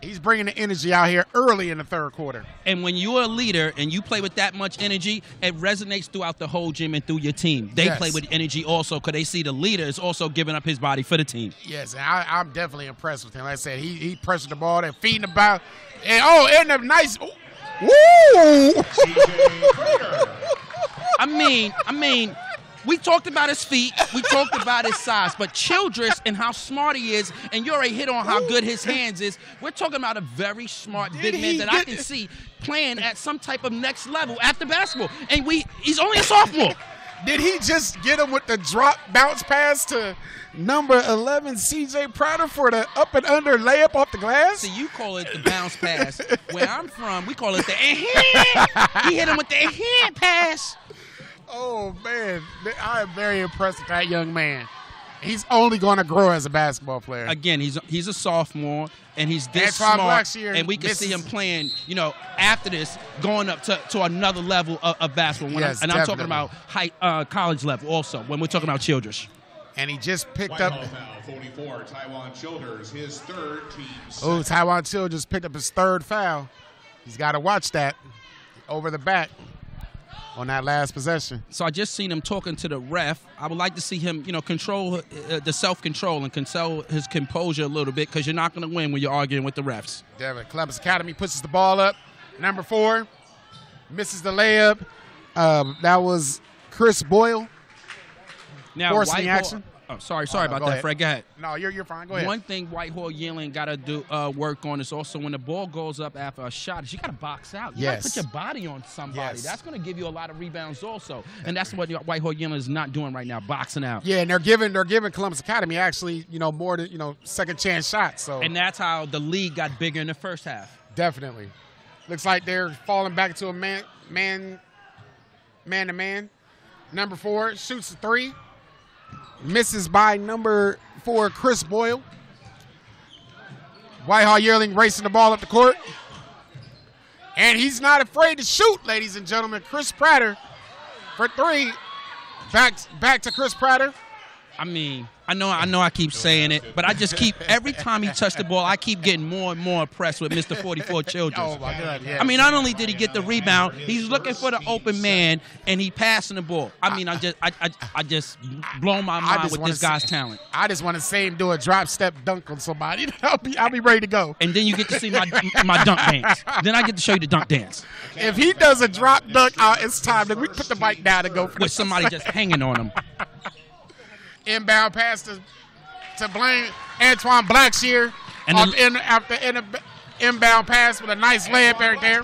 A: He's bringing the energy out here early in the third quarter.
B: And when you're a leader and you play with that much energy, it resonates throughout the whole gym and through your team. They yes. play with energy also because they see the leader is also giving up his body for the team.
A: Yes, and I, am definitely impressed with him. Like I said, he, he pressured the ball, they're feeding the ball. And oh, and a nice. Woo!
B: I mean, I mean, we talked about his feet, we talked about his size, but Childress and how smart he is, and you already hit on how good his hands is. We're talking about a very smart Did big man that I can see playing at some type of next level after basketball. And we he's only a sophomore.
A: Did he just get him with the drop bounce pass to number 11, CJ Prater, for the up and under layup off the glass?
B: See, you call it the bounce pass. Where I'm from, we call it the hand. He hit him with the hand pass.
A: Oh man, I am very impressed with that young man. He's only going to grow as a basketball player.
B: Again, he's he's a sophomore and he's this Antoine smart, and we can see him playing. You know, after this, going up to, to another level of, of basketball. When yes, I'm, and definitely. I'm talking about high uh, college level also. When we're talking about Childress.
A: And he just picked White
C: up. Foul, 44, Taiwan Childress, his third team.
A: Oh, Taiwan Childress picked up his third foul. He's got to watch that over the back. On that last possession.
B: So I just seen him talking to the ref. I would like to see him, you know, control uh, the self control and control his composure a little bit because you're not going to win when you're arguing with the refs.
A: Devin Columbus Academy pushes the ball up. Number four misses the layup. Um, that was Chris Boyle.
B: Now,
A: forcing the action.
B: Oh, sorry, sorry
A: Oh, no,
B: about that,
A: ahead.
B: Fred. Go ahead.
A: No, you're you're fine. Go ahead.
B: One thing Whitehall Yearling got to do uh, work on is also when the ball goes up after a shot, you got to box out. You
A: Yes.
B: got to put your body on somebody.
A: Yes.
B: That's going to give you a lot of rebounds also, and that's what Whitehall Yearling is not doing right now, boxing out.
A: Yeah, and they're giving they're giving Columbus Academy actually you know more than you know second chance shots. So
B: And that's how the league got bigger in the first half.
A: definitely looks like they're falling back to a man man man to man. Number four shoots a three, misses by number four Chris Boyle. Whitehall Yearling racing the ball up the court. And he's not afraid to shoot, ladies and gentlemen. Chris Prater for three. Back back to Chris Prater.
B: I mean, I know, I know, I keep saying it, but I just keep every time he touched the ball, I keep getting more and more impressed with Mr. 44 Children.
A: Oh my God! Yeah.
B: I mean, not only did he get the rebound, he's looking for the open man and he passing the ball. I mean, I just, I, I, I just blow my mind with this guy's
A: say-
B: talent.
A: I just want to see him do a drop step dunk on somebody. I'll be I'll be ready to go.
B: And then you get to see my my dunk dance. Then I get to show you the dunk dance
A: If he does a drop dunk, uh, it's time that we put the bike down and go for
B: with somebody just hanging on him.
A: Inbound pass to to Blaine Antoine Blackshear.
B: And
A: And
B: then-
A: in, after in, inbound pass with a nice layup right there.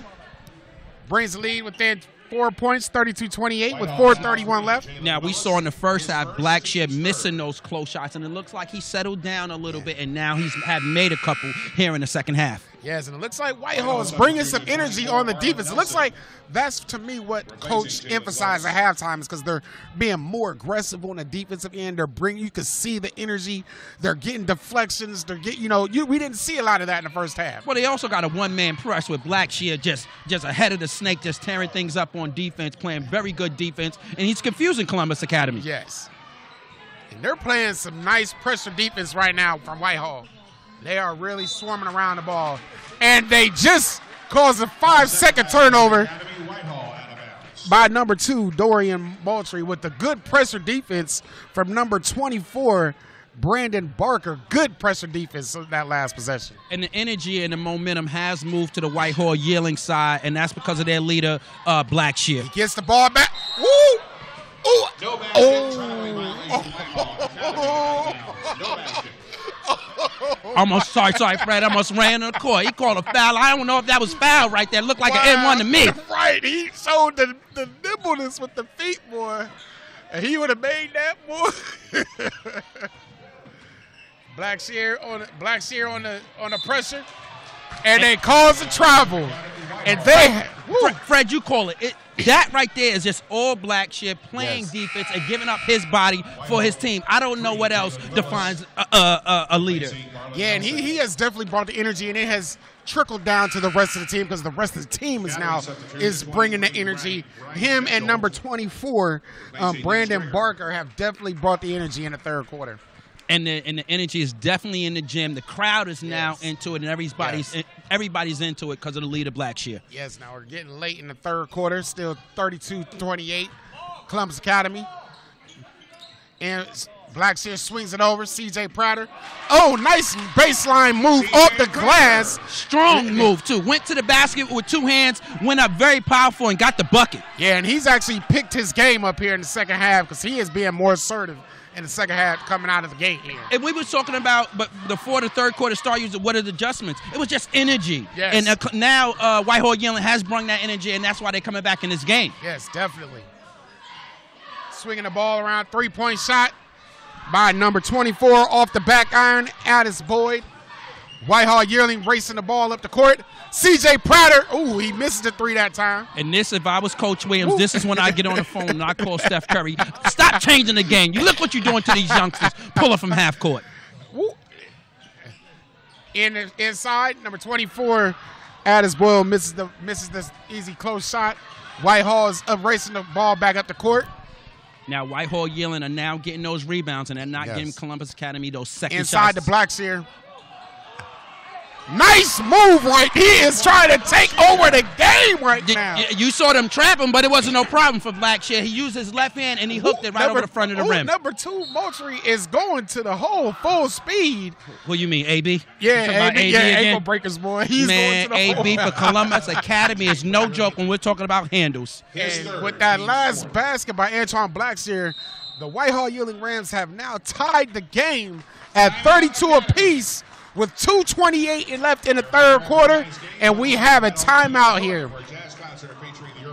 A: Brings the lead within four points, 32-28 with 4:31 left.
B: Now we saw in the first half Blackshear missing those close shots, and it looks like he settled down a little bit, and now he's had made a couple here in the second half.
A: Yes, and it looks like Whitehall is bringing some energy on the defense. It looks like that's to me what coach emphasized at halftime is because they're being more aggressive on the defensive end. They're bringing you can see the energy. They're getting deflections. They're getting you know you we didn't see a lot of that in the first half.
B: Well, they also got a one-man press with Blackshear just just ahead of the snake, just tearing things up on defense, playing very good defense, and he's confusing Columbus Academy.
A: Yes, and they're playing some nice pressure defense right now from Whitehall. They are really swarming around the ball, and they just caused a five-second turnover.
C: Academy Whitehall out of bounds.
A: by number two, Dorian Moultrie, with the good pressure defense from number 24, Brandon Barker. Good pressure defense on that last possession.
B: And the energy and the momentum has moved to the Whitehall Yearling side, and that's because of their leader, uh, Blackshear.
A: Gets the ball back. Woo! Ooh!
C: No basket.
A: Oh.
C: Traveling violation. Whitehall. Academy out of bounds. No basket.
B: Almost sorry, sorry, Fred. I almost ran on the court. He called a foul. I don't know if that was foul right there. Looked like an N1 to me.
A: Right. He showed the, the nimbleness with the feet, boy. And he would have made that, boy. Blackshear on the, Blackshear on the on the pressure. And they cause the travel. And they
B: Fred, Fred, you call it. it. That right there is just all Blackshear, playing
A: Yes.
B: defense and giving up his body for his team. I don't know what else defines a, a, a, a leader.
A: Yeah, and he, he has definitely brought the energy, and it has trickled down to the rest of the team because the rest of the team is now is bringing the energy. Him and number 24, um, Brandon Barker, have definitely brought the energy in the third quarter.
B: And the and the energy is definitely in the gym. The crowd is now
A: Yes.
B: into it, and everybody's
A: Yes.
B: everybody's into it because of the leader Blackshear.
A: Yes, now we're getting late in the third quarter, still 32-28, Columbus Academy. And Black Blackshear swings it over, CJ Prater. Oh, nice baseline move off the glass.
B: Strong move too. Went to the basket with two hands, went up very powerful, and got the bucket.
A: Yeah, and he's actually picked his game up here in the second half because he is being more assertive in the second half coming out of the gate here.
B: And we were talking about, but before the third quarter started, using what are the adjustments? It was just energy.
A: Yes.
B: And uh, now uh, Whitehall Yearling has brought that energy, and that's why they're coming back in this game.
A: Yes, definitely. Swinging the ball around, three point shot by number 24 off the back iron, Addis Boyd. Whitehall Yearling racing the ball up the court. CJ Prater, ooh, he misses the three that time.
B: And this, if I was Coach Williams, this is when I get on the phone and I call Steph Curry. Stop changing the game. You look what you're doing to these youngsters. Pull it from half court.
A: In the, inside, number 24, Addis Boyle misses the misses this easy close shot. Whitehall is up racing the ball back up the court.
B: Now Whitehall Yearling are now getting those rebounds, and they're not
A: Yes.
B: giving Columbus Academy those second
A: Inside
B: shots.
A: the Blackshear. Nice move right. He is trying to take over the game right now.
B: You saw them trap him, but it wasn't no problem for Blackshear. He used his left hand and he hooked it right number, over the front of the
A: ooh,
B: rim.
A: Number two, Moultrie is going to the hole full speed.
B: What do you mean, AB?
A: Yeah, AB, AB yeah, again? ankle breakers, boy. He's
B: Man, AB for Columbus Academy is no joke when we're talking about handles.
A: And with that last basket by Antoine Blackshear, the Whitehall Yearling Rams have now tied the game at 32 apiece with 2.28 left in the third quarter, and we have a timeout here.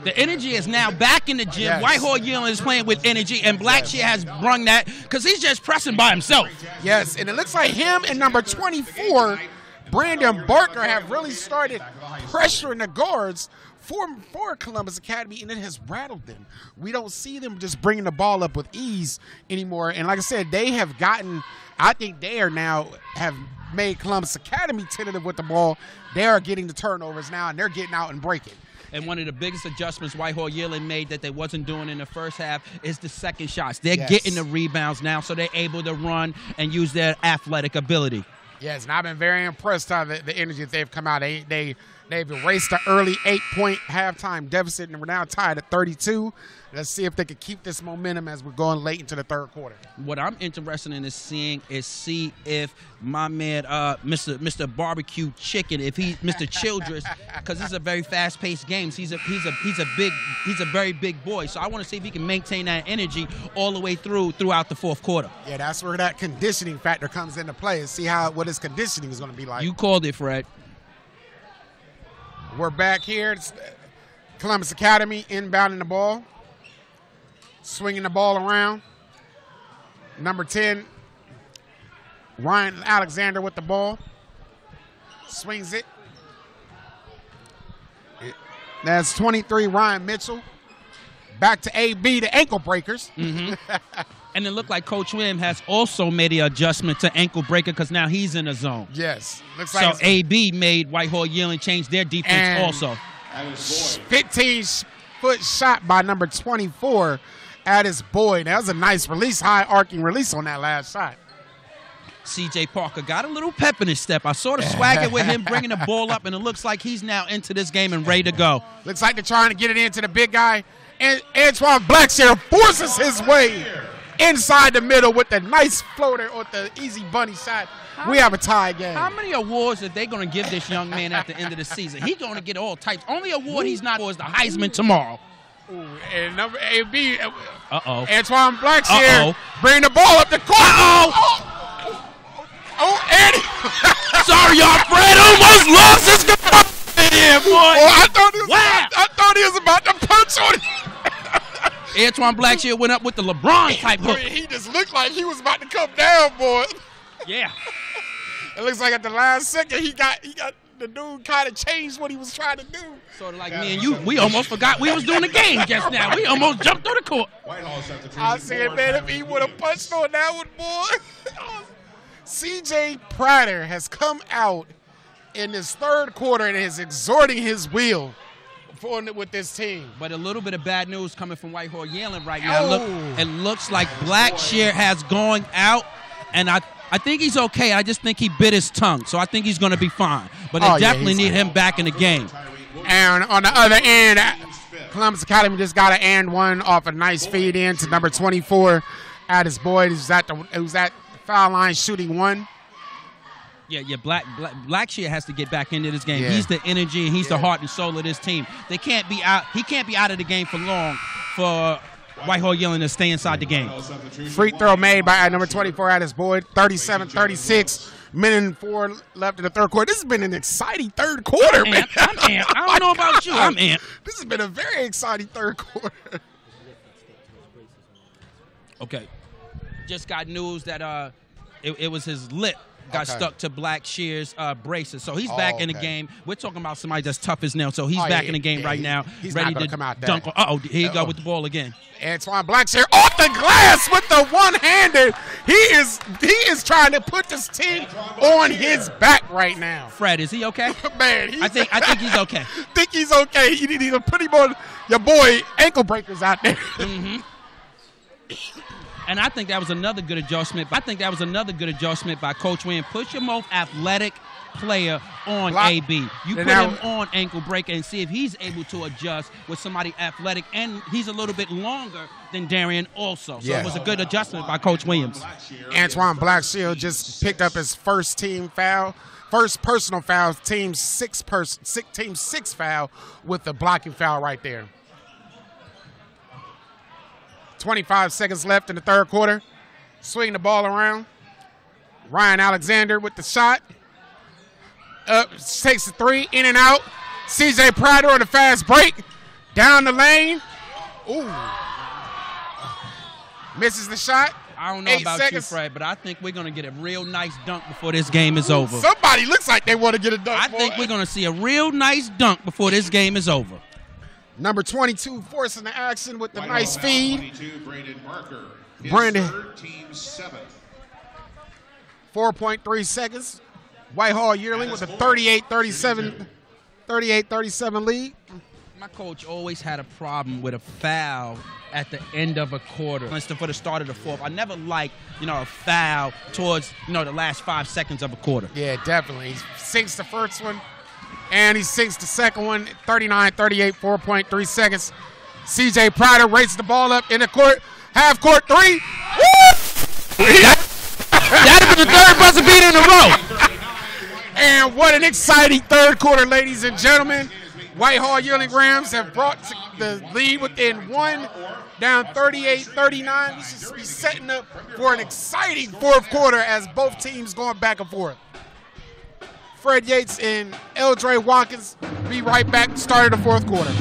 B: The energy is now back in the gym. Yes. Whitehall Yearling is playing with energy, and Blackshear has brung that because he's just pressing by himself.
A: Yes, and it looks like him and number 24, Brandon Barker, have really started pressuring the guards for, for Columbus Academy, and it has rattled them. We don't see them just bringing the ball up with ease anymore. And like I said, they have gotten, I think they are now have made Columbus Academy tentative with the ball. They are getting the turnovers now, and they're getting out and breaking.
B: And one of the biggest adjustments Whitehall Yearling made that they wasn't doing in the first half is the second shots. They're yes. getting the rebounds now, so they're able to run and use their athletic ability.
A: Yes, and I've been very impressed by the, the energy that they've come out. They they they've erased the early eight point halftime deficit, and we're now tied at 32. Let's see if they can keep this momentum as we're going late into the third quarter.
B: What I'm interested in is seeing is see if my man, uh, Mr. Mr. Barbecue Chicken, if he, Mr. Childress, because this is a very fast-paced game. He's a he's a he's a big he's a very big boy. So I want to see if he can maintain that energy all the way through throughout the fourth quarter.
A: Yeah, that's where that conditioning factor comes into play. And see how what his conditioning is going to be like.
B: You called it, Fred.
A: We're back here. It's Columbus Academy inbounding the ball swinging the ball around. Number 10, Ryan Alexander with the ball. Swings it. That's 23, Ryan Mitchell. Back to AB, the ankle breakers.
B: Mm-hmm. and it looked like Coach Wim has also made an adjustment to ankle breaker because now he's in a zone.
A: Yes.
B: Looks so like AB made Whitehall Yearling change their defense also.
A: 15 foot shot by number 24 at his boy. That was a nice release, high arcing release on that last shot.
B: CJ Prater got a little pep in his step. I saw the swagger with him bringing the ball up, and it looks like he's now into this game and ready to go.
A: Looks like they're trying to get it into the big guy. And Antoine Blackshear forces his way inside the middle with the nice floater or the easy bunny shot. How we have a tie game.
B: How many awards are they going to give this young man at the end of the season? He's going to get all types. Only award he's not for is the Heisman tomorrow.
A: Ooh, and number AB,
B: uh oh,
A: Antoine Blacks Uh-oh. here, bring the ball up the court. Uh oh. Oh, Eddie.
B: Sorry, y'all. Fred almost lost his.
A: Yeah, boy. Oh, I thought he was. Wow. About, I thought he was about to punch on
B: it. Antoine Blackshear went up with the LeBron type hook.
A: He just looked like he was about to come down, boy.
B: Yeah.
A: it looks like at the last second he got he got the dude kind of changed what he was trying to do.
B: Sort of like me and you, we almost forgot we was doing the game just now. We almost jumped through the court.
A: I said, man, if he would have punched on that one, boy. CJ Prater has come out in this third quarter and is exhorting his will with this team.
B: But a little bit of bad news coming from Whitehall Yearling right now. Oh. Look, it looks like Blackshear has going out, and I I think he's okay. I just think he bit his tongue, so I think he's going to be fine. But they oh, definitely yeah, need him back in the game.
A: And on the other end, Columbus Academy just got an and one off a nice feed in to number 24 at his boy who's at the who's at foul line shooting one.
B: Yeah, yeah. Black, Black Blackshear has to get back into this game. Yeah. He's the energy and he's yeah. the heart and soul of this team. They can't be out. He can't be out of the game for long for Whitehall Yearling to stay inside the game.
A: Free throw made by number 24 at his boy, 37 36. Minute and four left in the third quarter. This has been an exciting third quarter,
B: I'm
A: man.
B: I'm amped. I don't know about you. I'm amped.
A: This has been a very exciting third quarter.
B: Okay. Just got news that uh, it, it was his lip got okay. stuck to Blackshear's uh, braces. So he's oh, back in the game. We're talking about somebody that's tough as nails. So he's oh, back yeah, in the game yeah, right he, now, ready to
A: come out
B: dunk. Uh oh, here you go with the ball again.
A: Antoine Blackshear off the glass with the one-handed. He is he is trying to put this team on his back right now.
B: Fred, is he okay?
A: Man,
B: I think I think he's okay.
A: think he's okay. You need to put him on your boy ankle breakers out there.
B: Mm-hmm. And I think that was another good adjustment. I think that was another good adjustment by Coach Wynn. Put your most athletic player on Block. AB. You put him on ankle breaker and see if he's able to adjust with somebody athletic, and he's a little bit longer than Darian also. So it was a good adjustment by Coach Williams.
A: Antoine Blackshear just picked up his first team foul. First personal foul, team six person, six, team six foul with the blocking foul right there. 25 seconds left in the third quarter. Swing the ball around. Ryan Alexander with the shot. Up, takes the three, in and out. CJ Prater on the fast break. Down the lane. Ooh. Misses the shot.
B: I don't know Eight about seconds. you, Fred, but I think we're going to get a real nice dunk before this game is over.
A: Somebody looks like they want to get a dunk.
B: I think we're going to see a real nice dunk before this game is over.
A: Number 22 forcing the action with the White nice feed. Brandon Marker. Brandon. Team seventh. 4.3 seconds. Whitehall Yearling with a 38 37 38 37 lead.
B: My coach always had a problem with a foul at the end of a quarter instead for the start of the fourth. I never liked, you know, a foul towards, you know, the last five seconds of a quarter.
A: Yeah, definitely. He sinks the first one, and he sinks the second one, 39 38, 4.3 seconds. CJ Prater races the ball up in the court, half court three. Woo!
B: That'd have been the third buzzer beater in a row.
A: And what an exciting third quarter, ladies and gentlemen. Whitehall Yearling Rams have brought the lead within one, down 38-39. We should be setting up for an exciting fourth quarter as both teams going back and forth. Fred Yates and Eldre Watkins be right back, start of the fourth quarter.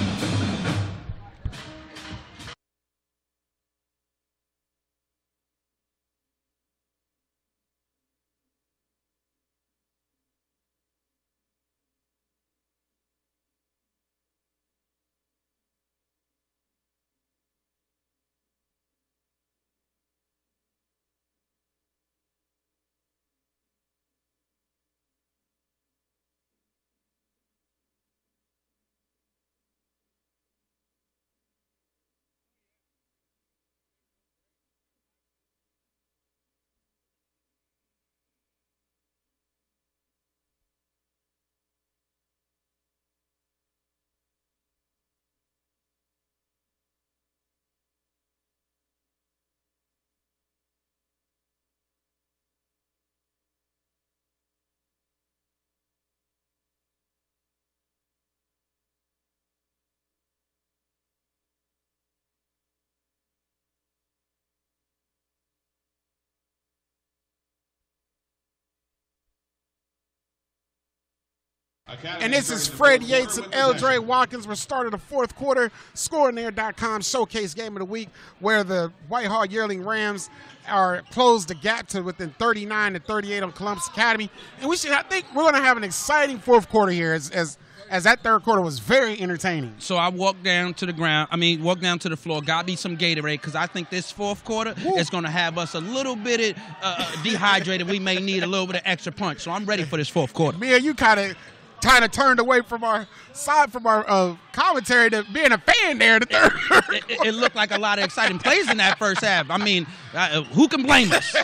A: And this is Fred Yates and Eldre Watkins. We're starting the fourth quarter. ScoreOnAir.com showcase game of the week where the Whitehall Yearling Rams are closed the gap to within 39 to 38 on Columbus Academy. And we should, I think, we're going to have an exciting fourth quarter here as, as as that third quarter was very entertaining.
B: So I walked down to the ground. I mean, walked down to the floor. Got me some Gatorade because I think this fourth quarter Woo. is going to have us a little bit uh, dehydrated. we may need a little bit of extra punch. So I'm ready for this fourth quarter.
A: Mia, you kind of kind of turned away from our side from our uh, commentary to being a fan there. The third.
B: It, it, it, looked like a lot of exciting plays in that first half. I mean, uh, who can blame us?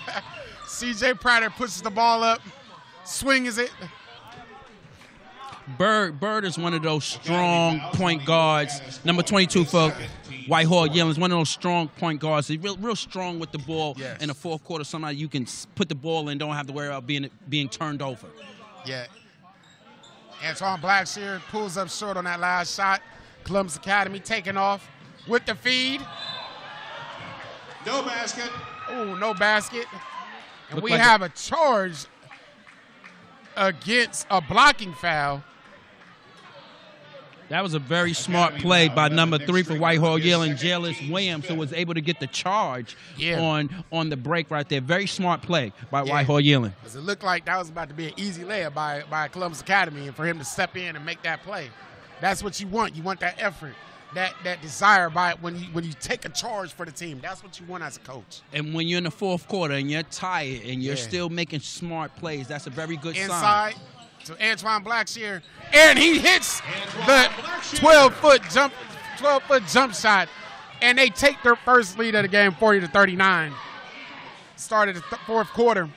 A: C.J. Prater pushes the ball up, swings it.
B: Bird Bird is one of those strong point guards. Number 22 for Whitehall Yearling is one of those strong point guards. He's real, real strong with the ball yes. in the fourth quarter. Somebody you can put the ball in, don't have to worry about being being turned over.
A: Yeah, Antoine Blackshear pulls up short on that last shot. Columbus Academy taking off with the feed.
C: No basket.
A: Oh, no basket. And we like have a charge against a blocking foul
B: that was a very smart play by number three for Whitehall Yearling, Jairus Williams, who was able to get the charge yeah. on on the break right there. Very smart play by yeah. Whitehall Yearling.
A: Because it looked like that was about to be an easy layup by, by Columbus Academy, and for him to step in and make that play. That's what you want. You want that effort that that desire by when you when you take a charge for the team. That's what you want as a coach.
B: And when you're in the fourth quarter and you're tired and you're yeah. still making smart plays, that's a very good
A: Inside, sign to Antoine Blackshear, and he hits the 12 foot jump, 12 foot jump shot, and they take their first lead of the game, 40 to 39. Started the th- fourth quarter.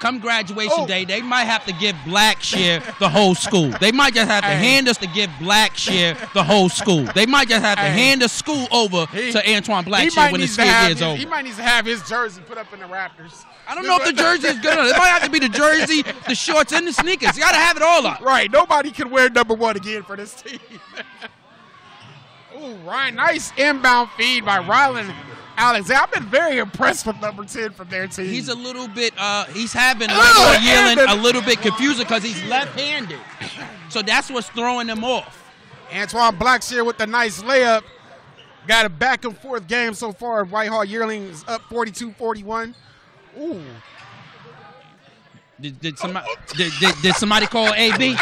B: come graduation oh. day, they might have to give Blackshear the whole school. They might just have to hey. hand us to give Blackshear the whole school. They might just have to hey. hand the school over he, to Antoine Blackshear when the skid year's over.
A: He might need to have his jersey put up in the rafters.
B: I don't know if the jersey is good enough. It might have to be the jersey, the shorts, and the sneakers. You got to have it all up.
A: Right. Nobody can wear number one again for this team. Ooh, Ryan, nice inbound feed by Ryan Alexander. I've been very impressed with number 10 from their team.
B: He's a little bit, uh, he's having uh, yelling a little bit confusing because he's left-handed. So that's what's throwing him off.
A: Antoine Blackshear with the nice layup. Got a back and forth game so far. Whitehall Yearlings up 42 41. Ooh.
B: Did, did somebody did, did, did, somebody call AB?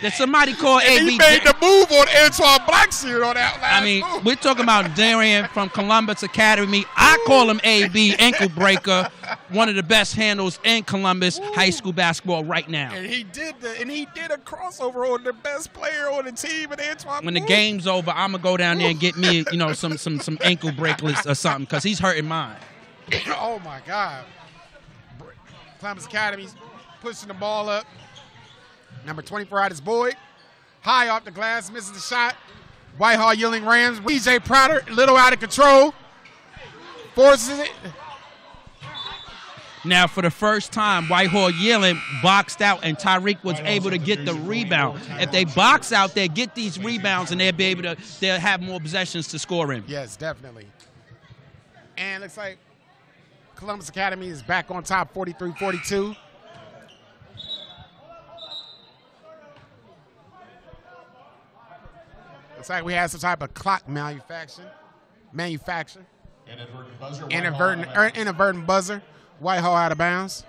B: Did somebody call AB?
A: He made the move on Antoine Blackshear on that last
B: I mean,
A: move.
B: we're talking about Darian from Columbus Academy. I call him AB, ankle breaker, one of the best handles in Columbus Ooh. high school basketball right now.
A: And he did the, and he did a crossover on the best player on the team, and Antoine.
B: When the game's over, I'm gonna go down there and get me, you know, some some some ankle breaklets or something, because he's hurting mine.
A: oh my God. Columbus Academy pushing the ball up. Number 24 Otis Boyd. High off the glass, misses the shot. Whitehall Yearling Rams. CJ Prater, a little out of control. Forces it.
B: Now, for the first time, Whitehall Yearling boxed out, and Tyreek was able to get the rebound. If they box out, they get these rebounds, and they'll be able to. They'll have more possessions to score in.
A: Yes, definitely. And looks like Columbus Academy is back on top 43 42. Looks like we had some type of clock manufacturing. Manufacture. Inadvertent buzzer. Inadvertent, er, inadvertent buzzer. Whitehall out of bounds.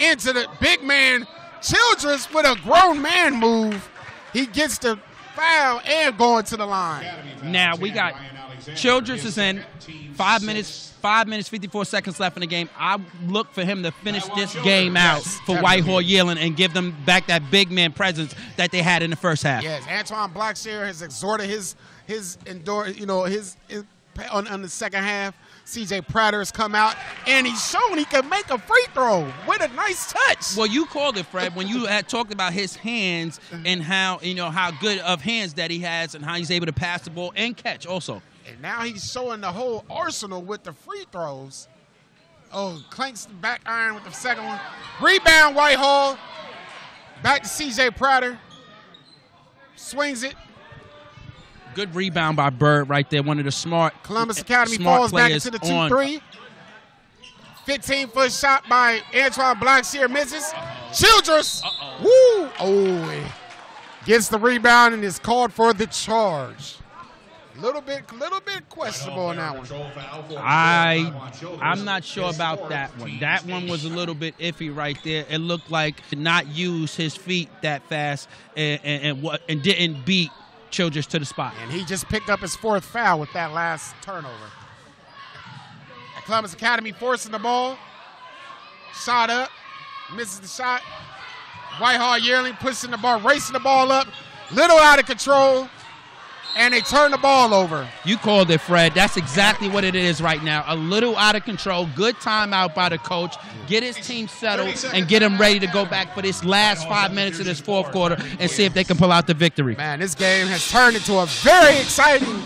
A: Into the big man, Childress with a grown man move. He gets the foul and going to the line.
B: Now we got Childress is in. Five minutes, five minutes, 54 seconds left in the game. I look for him to finish uh, this game out for Whitehall Yearling and give them back that big man presence that they had in the first half.
A: Yes, Antoine Blackshear has exhorted his his endure, you know, his, his on, on the second half. CJ Prater has come out and he's shown he can make a free throw with a nice touch.
B: Well, you called it, Fred, when you had talked about his hands and how you know how good of hands that he has and how he's able to pass the ball and catch also.
A: And now he's showing the whole arsenal with the free throws. Oh, clanks the back iron with the second one. Rebound, Whitehall. Back to CJ Prater. Swings it.
B: Good rebound by Bird right there. One of the smart
A: Columbus Academy smart falls back into the 2 3. 15 foot shot by Antoine Blackshear misses. Childress. Woo! Oh, gets the rebound and is called for the charge. Little bit, little bit questionable on that one.
B: I, I'm not sure about that one. That one was a little bit iffy right there. It looked like to not use his feet that fast and and, and what and didn't beat Childress to the spot.
A: And he just picked up his fourth foul with that last turnover. At Columbus Academy forcing the ball. Shot up, misses the shot. Whitehall Yearling pushing the ball, racing the ball up, little out of control and they turn the ball over.
B: You called it, Fred. That's exactly what it is right now. A little out of control. Good timeout by the coach. Get his team settled and get them ready to go back for this last five minutes of this fourth quarter and see if they can pull out the victory.
A: Man, this game has turned into a very exciting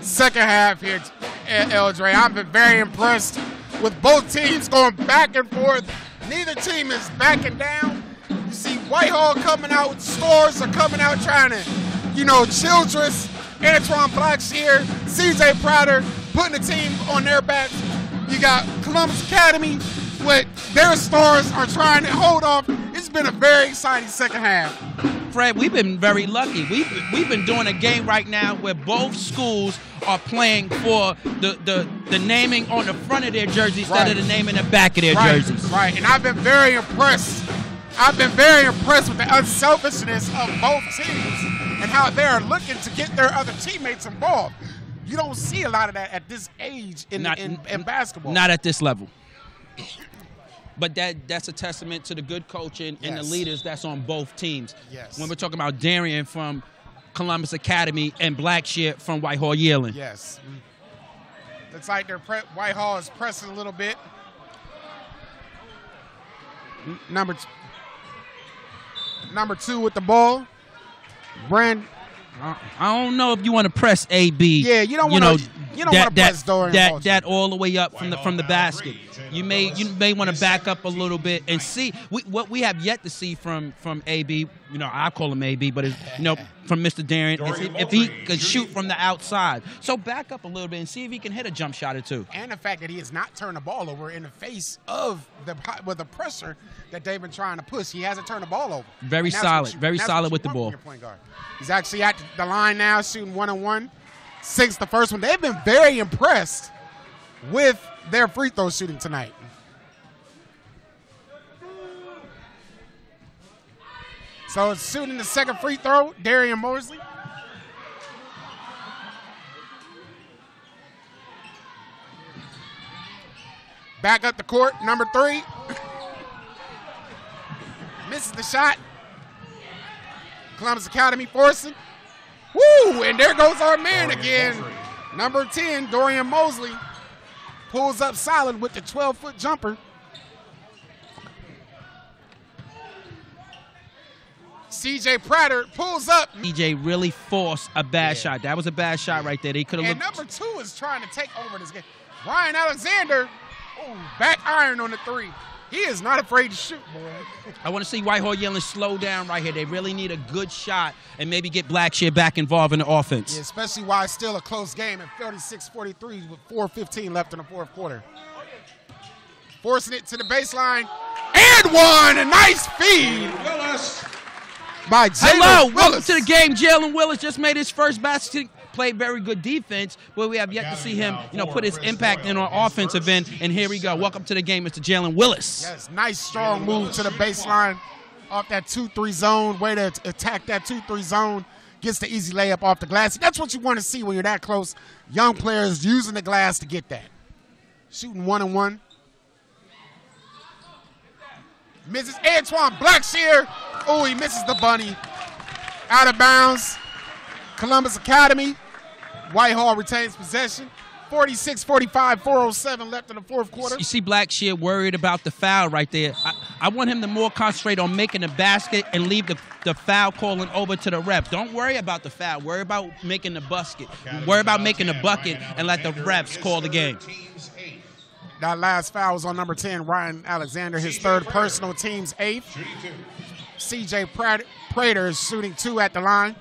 A: second half here at Eldre. I've been very impressed with both teams going back and forth. Neither team is backing down. You see Whitehall coming out with scores, are coming out trying to, you know, Childress Antoine Blackshear, CJ Prater putting the team on their backs. You got Columbus Academy with their stars are trying to hold off. It's been a very exciting second half.
B: Fred, we've been very lucky. We've, we've been doing a game right now where both schools are playing for the, the, the naming on the front of their jerseys right. instead of the name in the back of their
A: right.
B: jerseys.
A: Right, and I've been very impressed. I've been very impressed with the unselfishness of both teams and how they're looking to get their other teammates involved. You don't see a lot of that at this age in, not, in, in basketball.
B: Not at this level. But that that's a testament to the good coaching yes. and the leaders that's on both teams.
A: Yes.
B: When we're talking about Darian from Columbus Academy and Blackshear from Whitehall Yearling.
A: Yes. Looks like their pre- Whitehall is pressing a little bit. number t- number two with the ball. Brand.
B: I don't know if you want to press AB.
A: Yeah, you don't wanna-
B: know,
A: you don't
B: that,
A: wanna press
B: that,
A: Dorian
B: that,
A: Mosley.
B: that all the way up from the from the basket. You may you may want to back up a little bit and see we, what we have yet to see from from AB. You know, I call him AB, but it's, you know from Mr. Darren is if, if he could shoot from the outside. So back up a little bit and see if he can hit a jump shot or two.
A: and the fact that he has not turned the ball over in the face of the with the pressure that they've been trying to push. He hasn't turned the ball over.
B: Very solid,
A: you-
B: very solid with the ball.
A: point guard. He's actually at the line now, shooting one on one. Since the first one, they've been very impressed with their free throw shooting tonight. So it's shooting the second free throw, Darian Mosley. Back up the court, number three. Misses the shot. Columbus Academy forcing. Woo! And there goes our man again. Number 10, Dorian Mosley. Pulls up solid with the 12 foot jumper. CJ Prater pulls up.
B: CJ really forced a bad
A: Yeah.
B: shot. That was a bad shot right there. They could have
A: And
B: looked.
A: number two is trying to take over this game. Ryan Alexander, ooh, back iron on the three. He is not afraid to shoot, boy.
B: I want to see Whitehall Yearling slow down right here. They really need a good shot and maybe get Blackshear back involved in the offense.
A: Yeah, especially while it's still a close game at 46-43 with 4.15 left in the fourth quarter. Forcing it to the baseline. And one! A nice feed
C: Willis.
A: by Jalen
B: Hello, welcome to the game. Jalen Willis just made his first basket. Played very good defense, but we have yet to see him, you know, put his impact in our offensive end. And here we go. Welcome to the game, Mr. Jalen Willis.
A: Yes, nice strong move to the baseline off that 2-3 zone. Way to attack that 2-3 zone. Gets the easy layup off the glass. That's what you want to see when you're that close. Young players using the glass to get that. Shooting one and one. Misses Antoine Blackshear. Oh, he misses the bunny. Out of bounds. Columbus Academy. Whitehall retains possession. 46-45, 407 left in the fourth quarter.
B: You see Black Blackshear worried about the foul right there. I, I want him to more concentrate on making the basket and leave the, the foul calling over to the refs. Don't worry about the foul. Worry about making the basket. Worry about making the bucket and let the refs call the game.
C: Team's eight.
A: That last foul was on number 10, Ryan Alexander, his third personal, team's eighth. CJ Prater is shooting two at the line.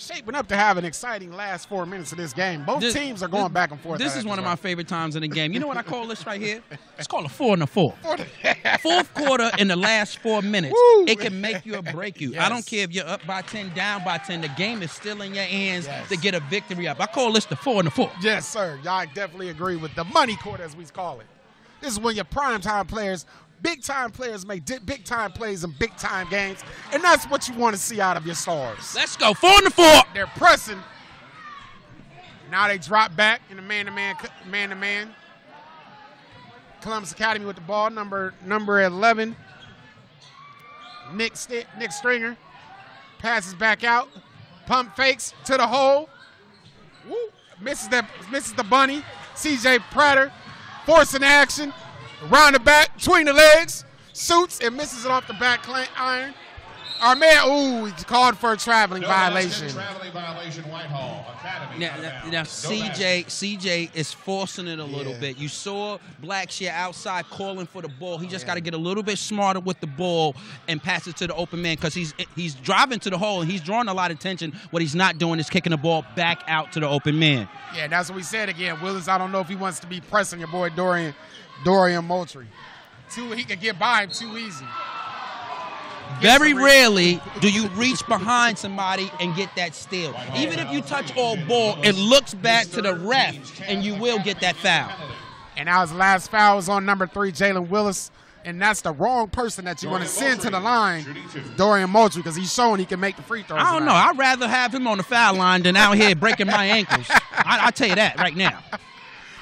A: Shaping up to have an exciting last four minutes of this game. Both
B: This-
A: teams are going
B: this-
A: back and forth.
B: This is one of my favorite times in the game. You know what I call this right here? It's called a four and a four. Fourth quarter in the last four minutes,
A: Woo!
B: it can make you or break you. I don't care if you're up by 10, down by 10. The game is still in your hands
A: Yes.
B: to get a victory up. I call this the four and a four.
A: Yes, sir. Y'all definitely agree with the money court, as we call it. This is when your prime time players, big time players, make big time plays in big time games, and that's what you want to see out of your stars.
B: Let's go. Four and four.
A: They're pressing. Now they drop back in the man-to-man, man-to-man. Columbus Academy with the ball, number number 11. Nick Sti- Nick Stringer passes back out, pump fakes to the hole. Woo. Misses the misses the bunny. CJ Prater forcing action, round the back, between the legs, shoots and misses it off the back cla- iron. Our man, ooh, he's called for a traveling
C: No
A: violation.
C: basket, Traveling violation, Whitehall Academy.
B: Now, now, now
C: No
B: CJ CJ is forcing it a little
A: Yeah.
B: bit. You saw Blackshear outside calling for the ball. He just got to get a little bit smarter with the ball and pass it to the open man because he's he's driving to the hole and he's drawing a lot of attention. What he's not doing is kicking the ball back out to the open man.
A: Yeah, that's what we said again. Willis, I don't know if he wants to be pressing your boy Dorian Dorian Moultrie. Too he could get by him too easy.
B: Very rarely do you reach behind somebody and get that steal. Even if you touch all ball, it looks back to the ref and you will get that foul.
A: And now his last foul was on number three, Jalen Willis. And that's the wrong person that you want to send to the line, Dorian Moultrie, because he's showing he can make the free throws.
B: I don't know. I'd rather have him on the foul line than out here breaking my ankles. I, I'll tell you that right now.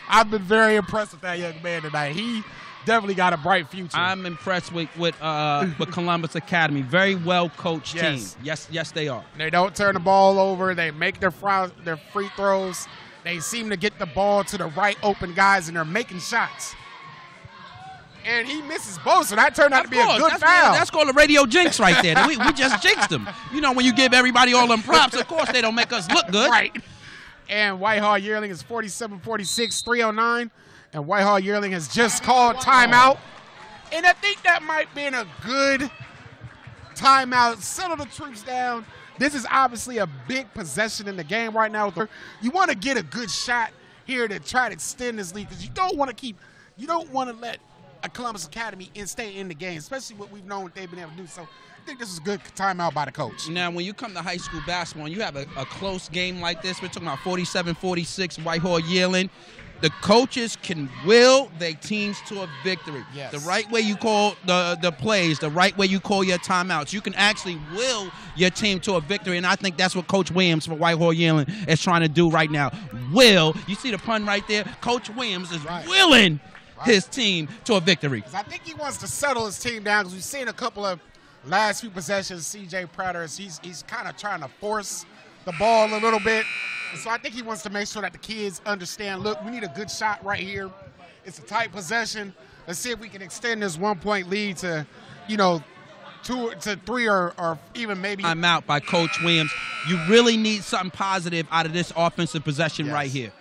A: I've been very impressed with that young man tonight. He definitely got a bright future.
B: I'm impressed with with uh, with Columbus Academy. Very well coached
A: Yes.
B: team. Yes, yes, they are.
A: They don't turn the ball over. They make their fri- their free throws. They seem to get the ball to the right open guys, and they're making shots. and he misses both, so that turned out
B: Of
A: to be
B: course,
A: a good
B: that's,
A: foul.
B: That's called a radio jinx right there. we, we just jinxed them. You know, when you give everybody all them props, of course they don't make us look good.
A: right. And Whitehall Yearling is 47-46, 309. And Whitehall Yearling has just called timeout. And I think that might be a good timeout. Settle the troops down. This is obviously a big possession in the game right now. You want to get a good shot here to try to extend this lead because you don't want to keep, you don't want to let a Columbus Academy and stay in the game, especially what we've known what they've been able to do. So think this is a good timeout by the coach.
B: Now, when you come to high school basketball and you have a, a close game like this, we're talking about 47 46, Whitehall Yearling. The coaches can will their teams to a victory.
A: Yes.
B: The right way you call the, the plays, the right way you call your timeouts. You can actually will your team to a victory. And I think that's what Coach Williams for Whitehall Yearling is trying to do right now. Will, you see the pun right there? Coach Williams is
A: Right.
B: willing his team to a victory.
A: I think he wants to settle his team down because we've seen a couple of last few possessions. CJ Prater he's he's kind of trying to force the ball a little bit. And so I think he wants to make sure that the kids understand. Look, we need a good shot right here. It's a tight possession. Let's see if we can extend this one point lead to, you know, two to three or, or even maybe.
B: I'm out by Coach Williams. You really need something positive out of this offensive possession
A: Yes.
B: right here.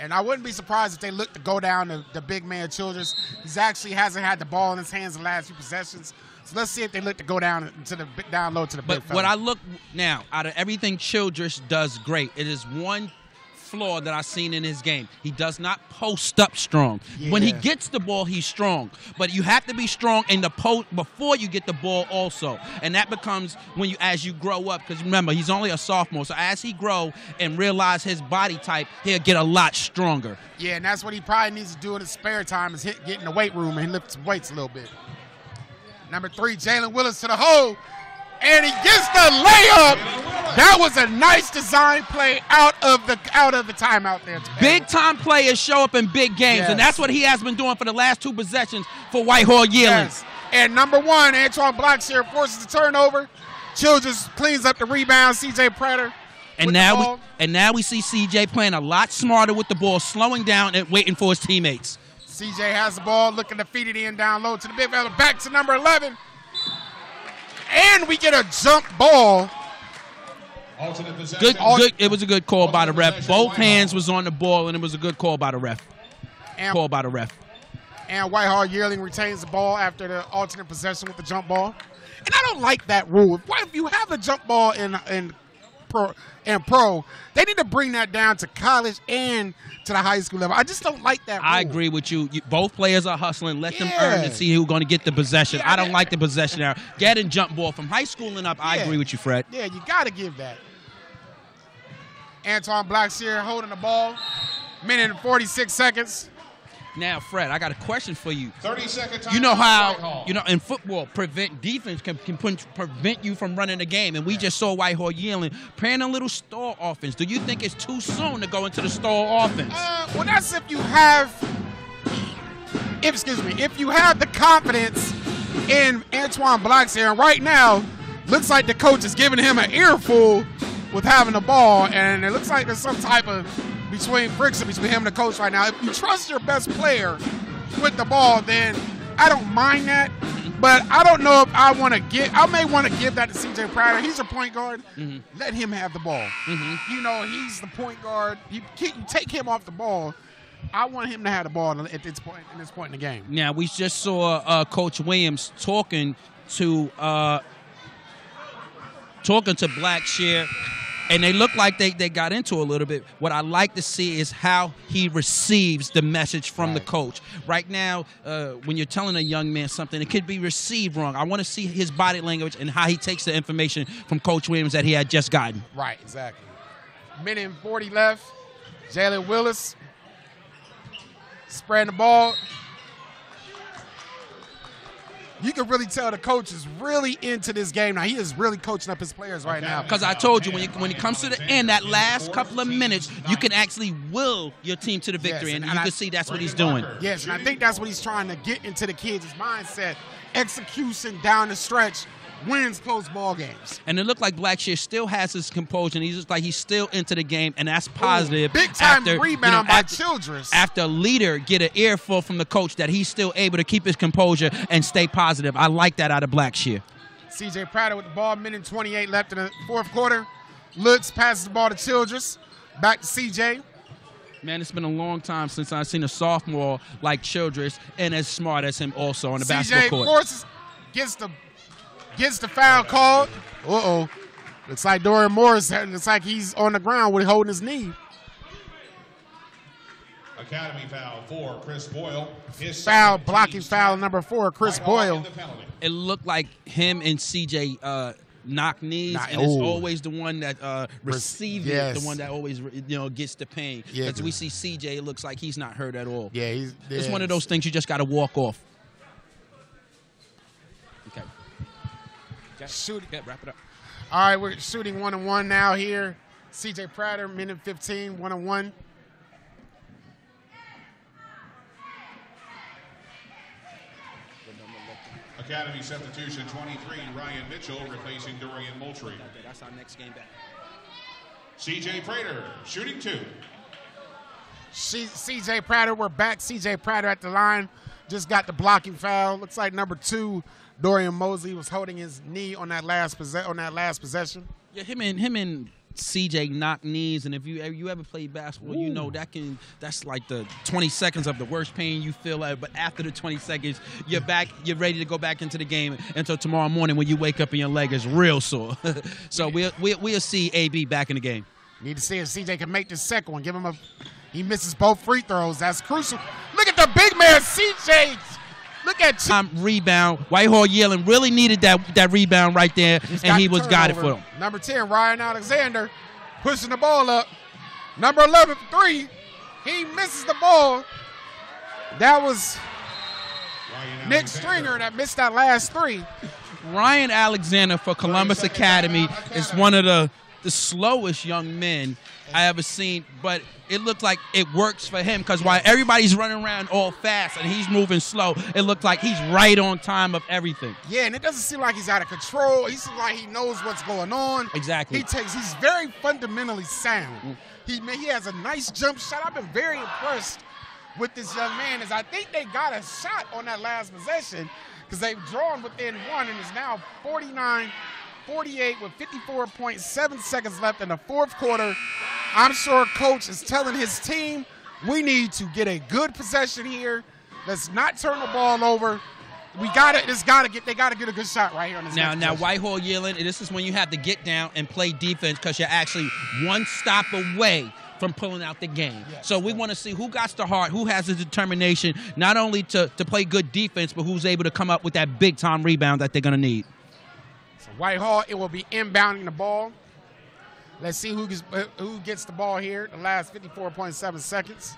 A: And I wouldn't be surprised if they look to go down to the big man Childress. He's actually hasn't had the ball in his hands the last few possessions. So let's see if they look to go down to the bi- down low to the
B: But what. I look now out of everything Childress does great, it is one flaw that I've seen in his game. He does not post up strong. When he gets the ball, he's strong. But you have to be strong in the post before you get the ball also. And that becomes when you as you grow up because remember, he's only a sophomore. So as he grow and realize his body type, he'll get a lot stronger.
A: Yeah, and that's what he probably needs to do in his spare time is hit, get in the weight room and lift some weights a little bit. Number three, Jalen Willis to the hole, and he gets the layup. That was a nice design play out of the out of the timeout there.
B: Big time players show up in big games,
A: Yes.
B: and that's what he has been doing for the last two possessions for Whitehall Yearling.
A: Yes. And number one, Antoine Blackshear forces the turnover. Childress cleans up the rebound. CJ Prater.
B: And now we and now we see CJ playing a lot smarter with the ball, slowing down and waiting for his teammates.
A: CJ has the ball, looking to feed it in down low to the big fella. Back to number 11. And we get a jump ball.
B: Good, good. It was a good call by the ref. Both hands was on the ball, and it was a good call by the ref.
A: And,
B: Call by the ref.
A: and Whitehall Yearling retains the ball after the alternate possession with the jump ball. And I don't like that rule. If, if you have a jump ball in, in pro and pro, they need to bring that down to college and to the high school level. I just don't like that rule.
B: I agree with you. you. Both players are hustling. Let them earn and see who's going to get the possession.
A: Yeah,
B: I don't like the possession now. Get and jump ball from high school and up. I agree with you, Fred.
A: Yeah, you got to give that. Antoine Blackshear holding the ball. Minute and 46 seconds.
B: Now, Fred, I got a question for you.
C: 30 second time.
B: You know how you know in football, prevent defense can, can put, prevent you from running the game, and we just saw Whitehall Yearling, playing a little stall offense. Do you think it's too soon to go into the stall offense?
A: Uh, well, that's if you have, if, excuse me, if you have the confidence in Antoine Blackshear. And right now, looks like the coach is giving him an earful with having the ball, and it looks like there's some type of between friction between him and the coach right now. If you trust your best player with the ball, then I don't mind that. But I don't know if I want to get. I may want to give that to CJ Prater. He's a point guard. Let him have the ball. You know, he's the point guard. You, you take him off the ball. I want him to have the ball at this point. In this point in the game.
B: Now we just saw uh, Coach Williams talking to uh, talking to Black Blackshear, and they look like they, they got into a little bit. What I like to see is how he receives the message from the coach. Right now, uh, when you're telling a young man something, it could be received wrong. I want to see his body language and how he takes the information from Coach Williams that he had just gotten.
A: Right, exactly. Minute and 40 left. Jalen Willis spreading the ball. You can really tell the coach is really into this game now. He is really coaching up his players right now.
B: Because I told you when you, when it comes to the end, that last couple of minutes, you can actually will your team to the victory,
A: Yes,
B: and
A: and
B: you
A: I-
B: can see that's what he's doing.
A: Yes, and I think that's what he's trying to get into the kids' mindset. Execution down the stretch wins close ball games.
B: And it looked like Blackshear still has his composure. He's just like he's still into the game, and that's positive.
A: Ooh, big time
B: after,
A: rebound
B: you know,
A: by
B: after,
A: Childress.
B: After a leader get an earful from the coach that he's still able to keep his composure and stay positive. I like that out of Blackshear.
A: CJ Prater with the ball, minute 28 left in the fourth quarter. Looks, passes the ball to Childress. Back to CJ.
B: Man, it's been a long time since I've seen a sophomore like Childress and as smart as him also on the
A: CJ
B: basketball court.
A: forces, gets the gets the foul called. Uh oh. Looks like Dorian Morris. Looks like he's on the ground with holding his knee.
C: Academy foul for Chris Boyle. His
A: Foul, blocking
C: team's
A: foul number four, Chris
C: Whitehall
A: Boyle.
C: in the penalty.
B: It looked like him and CJ uh, knock knees,
A: Nah,
B: and it's
A: ooh.
B: always the one that uh, receives it,
A: yes.
B: the one that always you know gets the pain.
A: Yeah,
B: Because we
A: 'cause-
B: see CJ, it looks like he's not hurt at all.
A: Yeah, he's.
B: It's
A: yeah,
B: one of those things you just got to walk off. Okay.
A: Shoot.
B: Yeah, wrap it up.
A: All right, we're shooting one and one now here. CJ Prater, minute 15, one and one.
C: Academy substitution 23, Ryan Mitchell replacing Dorian Moultrie.
B: That's our next game back.
C: CJ Prater shooting two.
A: CJ Prater, we're back. CJ Prater at the line. Just got the blocking foul. Looks like number two, Dorian Mosley, was holding his knee on that last on that last possession.
B: Yeah, him and him and CJ knock knees, and if you if you ever played basketball, you know that can that's like the 20 seconds of the worst pain you feel. Uh, but after the 20 seconds, you're back, you're ready to go back into the game until tomorrow morning when you wake up and your leg is real sore. so we'll, we'll we'll see AB back in the game.
A: Need to see if CJ can make the second one. Give him a. He misses both free throws. That's crucial. Look at the big man, CJ. Look at Ch-
B: Time rebound. Whitehall Yearling really needed that that rebound right there,
A: He's
B: and he was got it for him.
A: Number 10, Ryan Alexander, pushing the ball up. Number 11, three. He misses the ball. That was
C: Ryan
A: Nick
C: Alexander.
A: Stringer that missed that last three.
B: Ryan Alexander for Columbus Academy is one of the, the slowest young men I ever seen, but it looked like it works for him because while everybody's running around all fast and he's moving slow, it looked like he's right on time of everything.
A: Yeah, and it doesn't seem like he's out of control. He seems like he knows what's going on.
B: Exactly.
A: He takes. He's very fundamentally sound. Mm. He ma- he has a nice jump shot. I've been very impressed with this young man. Is I think they got a shot on that last possession because they've drawn within one and is now 49. 48 with 54.7 seconds left in the fourth quarter. I'm sure coach is telling his team, we need to get a good possession here. Let's not turn the ball over. We got to It's got to get. They got to get a good shot right here on this.
B: Now, now
A: possession.
B: Whitehall Yearling, this is when you have to get down and play defense because you're actually one stop away from pulling out the game. So we want to see who got the heart, who has the determination, not only to, to play good defense, but who's able to come up with that big time rebound that they're going to need.
A: Whitehall, it will be inbounding the ball. Let's see who gets, who gets the ball here. The last 54.7 seconds.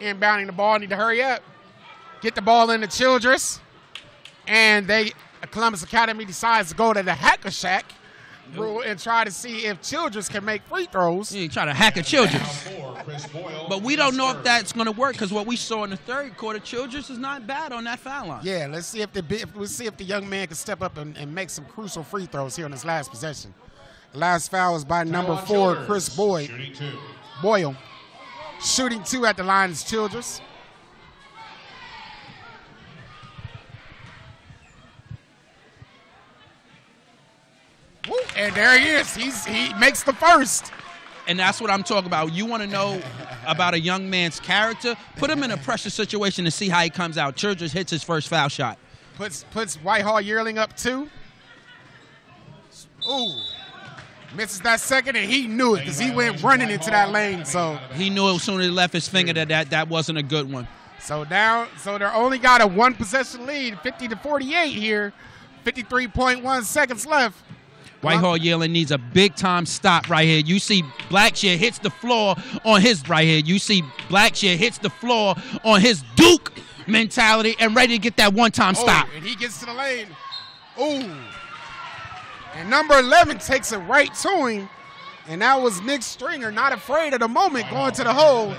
A: Inbounding the ball. Need to hurry up. Get the ball into Childress. And they, Columbus Academy decides to go to the Hack-a-Shaq rule and try to see if Childress can make free throws.
B: You try to hack a children.
C: Foul for Chris Boyle.
B: But we don't know if that's going to work because what we saw in the third quarter, Childress is not bad on that foul line.
A: Yeah, let's see if the if, we'll see if the young man can step up and, and make some crucial free throws here on his last possession. Last foul is by number four, Chris Boyd.
C: Shooting two.
A: Boyle. Shooting two at the line is Childress. And there he is. He's he makes the first.
B: And that's what I'm talking about. You want to know about a young man's character? Put him in a pressure situation and see how he comes out. Childress hits his first foul shot.
A: Puts puts Whitehall Yearling up two. Ooh. Misses that second and he knew it because he went running into that lane. So
B: He knew as soon as he left his finger that that, that wasn't a good one.
A: So now, so they're only got a one possession lead, 50 to 48 here. 53.1 seconds left.
B: Whitehall Yearling needs a big time stop right here. You see Blackshear hits the floor on his right here. You see Blackshear hits the floor on his Duke mentality and ready to get that one time oh, stop.
A: Oh, and he gets to the lane. Ooh. And number 11 takes it right to him. And that was Nick Stringer, not afraid of the moment, going to the hole.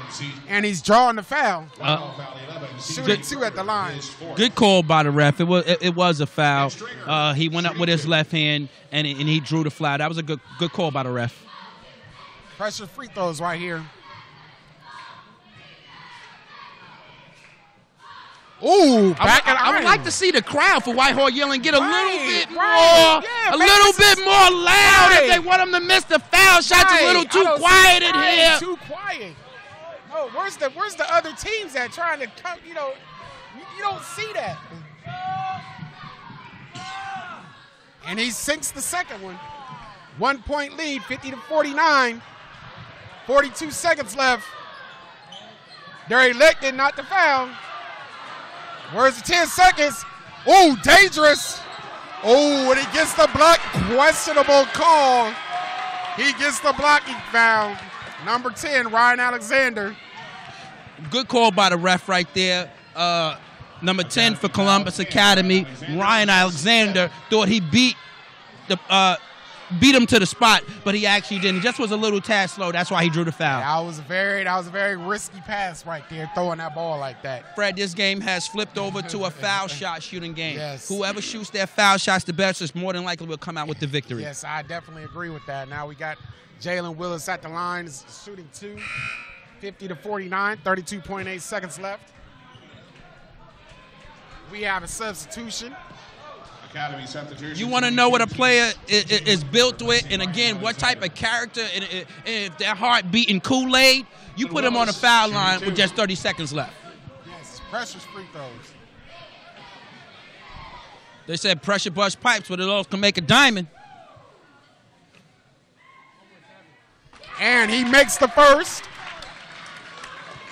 A: And he's drawing the foul.
C: 11.
A: shooting two at the line.
B: Good call by the ref. It was it, it was a foul. Uh, he went up with his left hand and and he drew the foul. That was a good good call by the ref.
A: Pressure free throws right here. Ooh, back
B: I,
A: I,
B: would like to see the crowd for Whitehall Yearling get a
A: Right,
B: little bit more,
A: right, yeah,
B: a little bit more loud
A: Right.
B: if they want them to miss the foul shots.
A: Right.
B: A little too quiet in here.
A: Too quiet. No, where's the where's the other teams that trying to come? You know, you, you don't see that. And he sinks the second one. One point lead, 50 to 49. 42 seconds left. They're elected not to foul. Where's the 10 seconds? Oh, dangerous. Oh, and he gets the block. Questionable call. He gets the blocking foul. Number 10, Ryan Alexander.
B: Good call by the ref right there. Uh, number 10 for Columbus Academy, Ryan Alexander thought he beat the uh, beat him to the spot, but he actually didn't. He just was a little tad slow. That's why he drew the foul.
A: I was very that was a very risky pass right there, throwing that ball like that.
B: Fred, this game has flipped over to a foul shot shooting game.
A: Yes.
B: Whoever shoots their foul shots the best is more than likely will come out with the victory.
A: Yes, I definitely agree with that. Now we got Jalen Willis at the line, shooting two, 50 to 49, 32.8 seconds left. We have a substitution.
C: Academy substitution.
B: You want to know what a player is, is built with, and again, what type of character, and, and if their heart beating Kool Aid, you put them on the foul line with just 30 seconds left.
A: Yes, pressures free throws.
B: They said pressure bust pipes, but it also can make a diamond.
A: And he makes the first.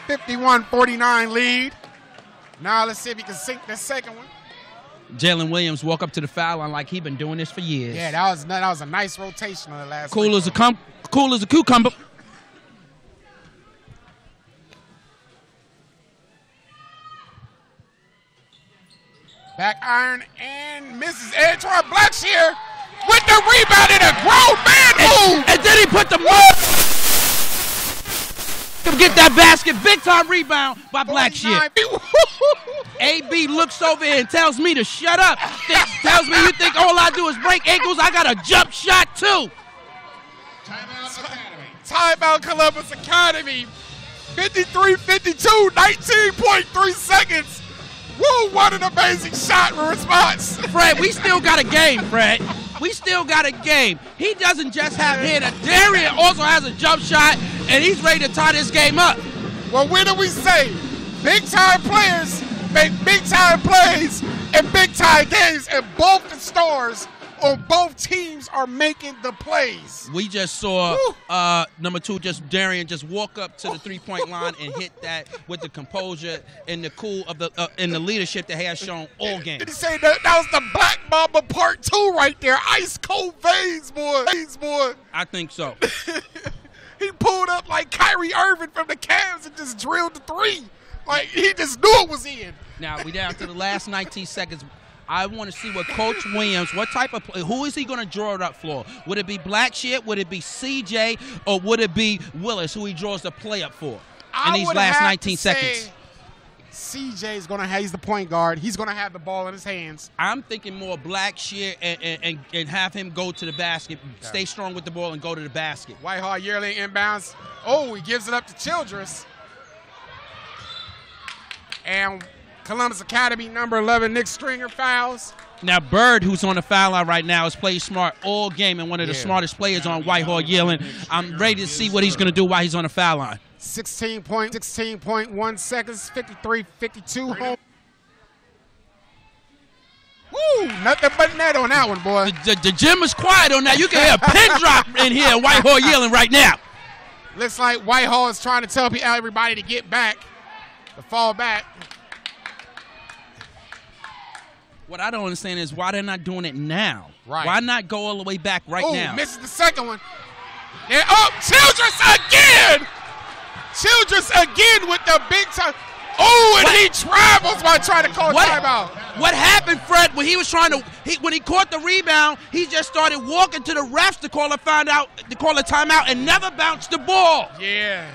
A: 51-49 lead. Now let's see if he can sink the second one.
B: Jalen Williams walk up to the foul line like he been doing this for years.
A: Yeah, that was that was a nice rotation on the last.
B: cool as a cum- cool as a cucumber.
A: Back iron and Mrs. Edgewater Blackshear with the rebound and a grown man move.
B: And then he put the to get that basket. Big time rebound by Blackshear.
A: 49.
B: AB looks over and tells me to shut up. Tells me you think all I do is break ankles. I got a jump shot too.
C: Timeout Academy.
A: Timeout Columbus Academy. 53-52, 19.3 seconds. Woo, what an amazing shot response.
B: Fred, we still got a game, Fred. We still got a game. He doesn't just have hit Darian also has a jump shot, and he's ready to tie this game up.
A: Well, when do we say big time players make big time plays in big time games, and both the stars on both teams are making the plays?
B: We just saw uh, number two, just Darian, just walk up to the three-point line and hit that with the composure and the cool of the uh, and the leadership that he has shown all game.
A: Did he say that, that was the Black Mamba Part Two right there? Ice cold veins, boy. Veins, boy.
B: I think so.
A: he pulled up like Kyrie Irving from the Cavs and just drilled the three. Like he just knew it was in.
B: Now we down to the last 19 seconds. I want to see what Coach Williams, what type of play, who is he going to draw it up for? Would it be Blackshear? Would it be CJ? Or would it be Willis, who he draws the play up for in these last 19 seconds?
A: CJ is gonna have he's the point guard. He's gonna have the ball in his hands.
B: I'm thinking more Blackshear and, and, and, and have him go to the basket, stay strong with the ball, and go to the basket.
A: Whitehall Yearling inbounds. Oh, he gives it up to Childress. And Columbus Academy number 11, Nick Stringer fouls.
B: Now, Bird, who's on the foul line right now, has played smart all game and one of the
A: Yeah.
B: smartest players on Whitehall Yearling. I'm ready to see what he's going to do while he's on the foul line.
A: 16 point, 16.1 seconds, 53, 52 home. Woo! Nothing but net on that one, boy.
B: The, the, the gym is quiet on that. You can hear a pin drop in here Whitehall Yearling right now.
A: Looks like Whitehall is trying to tell everybody to get back, to fall back.
B: What I don't understand is why they're not doing it now.
A: Right.
B: Why not go all the way back right
A: oh,
B: now?
A: misses the second one. They're up. Childress again. Childress again with the big time. Oh, and he travels by trying to call
B: What,
A: timeout.
B: what happened, Fred, when he was trying to he, when he caught the rebound, he just started walking to the refs to call a find out to call a timeout and never bounced the ball.
A: Yeah.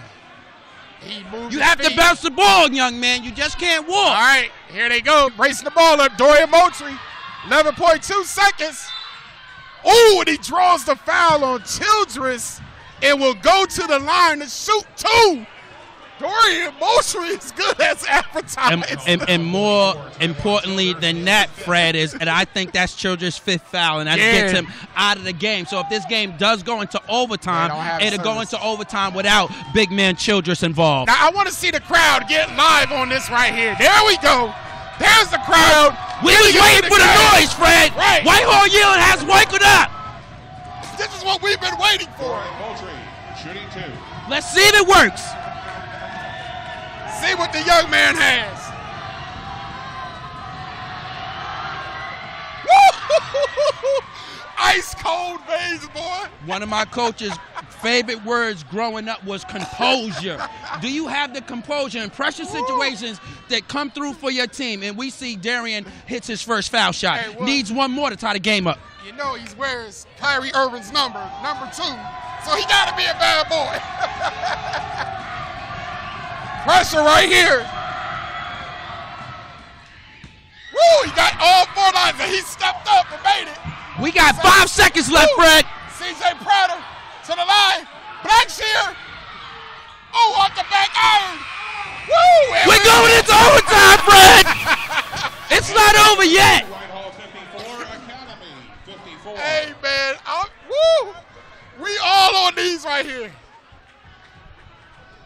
A: He moved
B: You have to bounce the ball, young man. You just can't walk.
A: All right, here they go. Racing the ball up. Dorian Moultrie, 11.2 seconds. Oh, and he draws the foul on Childress. It will go to the line to shoot two. Dorian Moultrie is good as advertised.
B: And, and, and more importantly than that, Fred, is, and I think that's Childress' fifth foul, and that
A: Yeah.
B: gets him out of the game. So if this game does go into overtime,
A: They
B: it'll go into overtime without big man Childress involved.
A: now I want to see the crowd get live on this right here. There we go. There's the crowd.
B: We
A: Here
B: was
A: go
B: waiting for the
A: game.
B: noise, Fred.
A: Right.
B: Whitehall Yearling has woken up.
A: This is what we've been waiting for.
C: Moultrie shooting two.
B: Let's see if it works.
A: See what the young man has. Woo! Ice cold veins, boy.
B: One of my coach's favorite words growing up was composure. Do you have the composure in pressure situations that come through for your team? And we see Darian hits his first foul shot.
A: Hey, what-
B: Needs one more to tie the game up.
A: You know he's wears Kyrie Irving's number, number two, so he got to be a bad boy. Pressure right here. Woo! He got all four lines, and he stepped up and made it.
B: We got five seconds left,
A: Woo!
B: Fred.
A: CJ Prater to the line. Blackshear. Oh, off the back iron. Woo!
B: We're
A: we-
B: going into overtime, Fred. It's not over yet.
C: Whitehall 54, Academy 54.
A: Hey, man. I'm, woo! We all on these right here.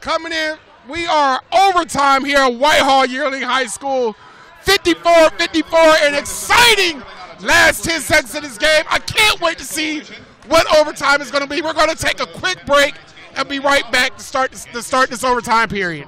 A: Coming in, we are overtime here at Whitehall Yearling High School. 54 54, an exciting last 10 seconds of this game. I can't wait to see what overtime is going to be. We're going to take a quick break and be right back to start to start this overtime period.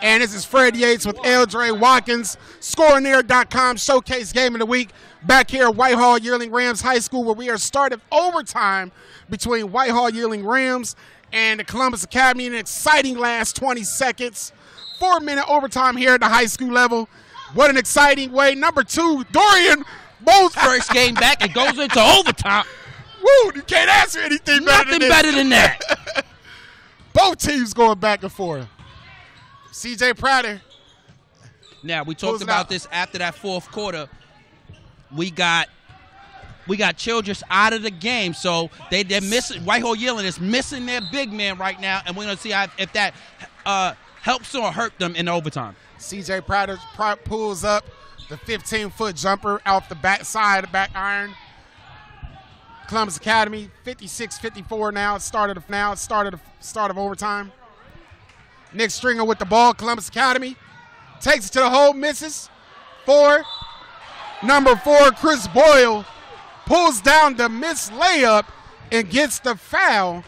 A: And this is Fred Yates with Eldre Watkins, ScoreOnAir.com Showcase Game of the Week. Back here at Whitehall Yearling Rams High School, where we are starting overtime between Whitehall Yearling Rams and the Columbus Academy in an exciting last 20 seconds. Four minute overtime here at the high school level. What an exciting way. Number two, Dorian both
B: First game back, it goes into overtime.
A: Woo, you can't answer anything better
B: Nothing
A: than
B: better than that.
A: Both teams going back and forth. CJ Prater.
B: Now we talked about
A: out.
B: this after that fourth quarter. We got we got Childress out of the game, so they they're missing. Whitehall Yearling is missing their big man right now, and we're gonna see how, if that uh, helps or hurt them in overtime.
A: CJ Prater pulls up the 15 foot jumper out the back side of the back iron. Columbus Academy 56 54 now. Started now. Started the start of overtime. Nick Stringer with the ball. Columbus Academy takes it to the hole, misses. Four. Number four, Chris Boyle pulls down the missed layup and gets the foul.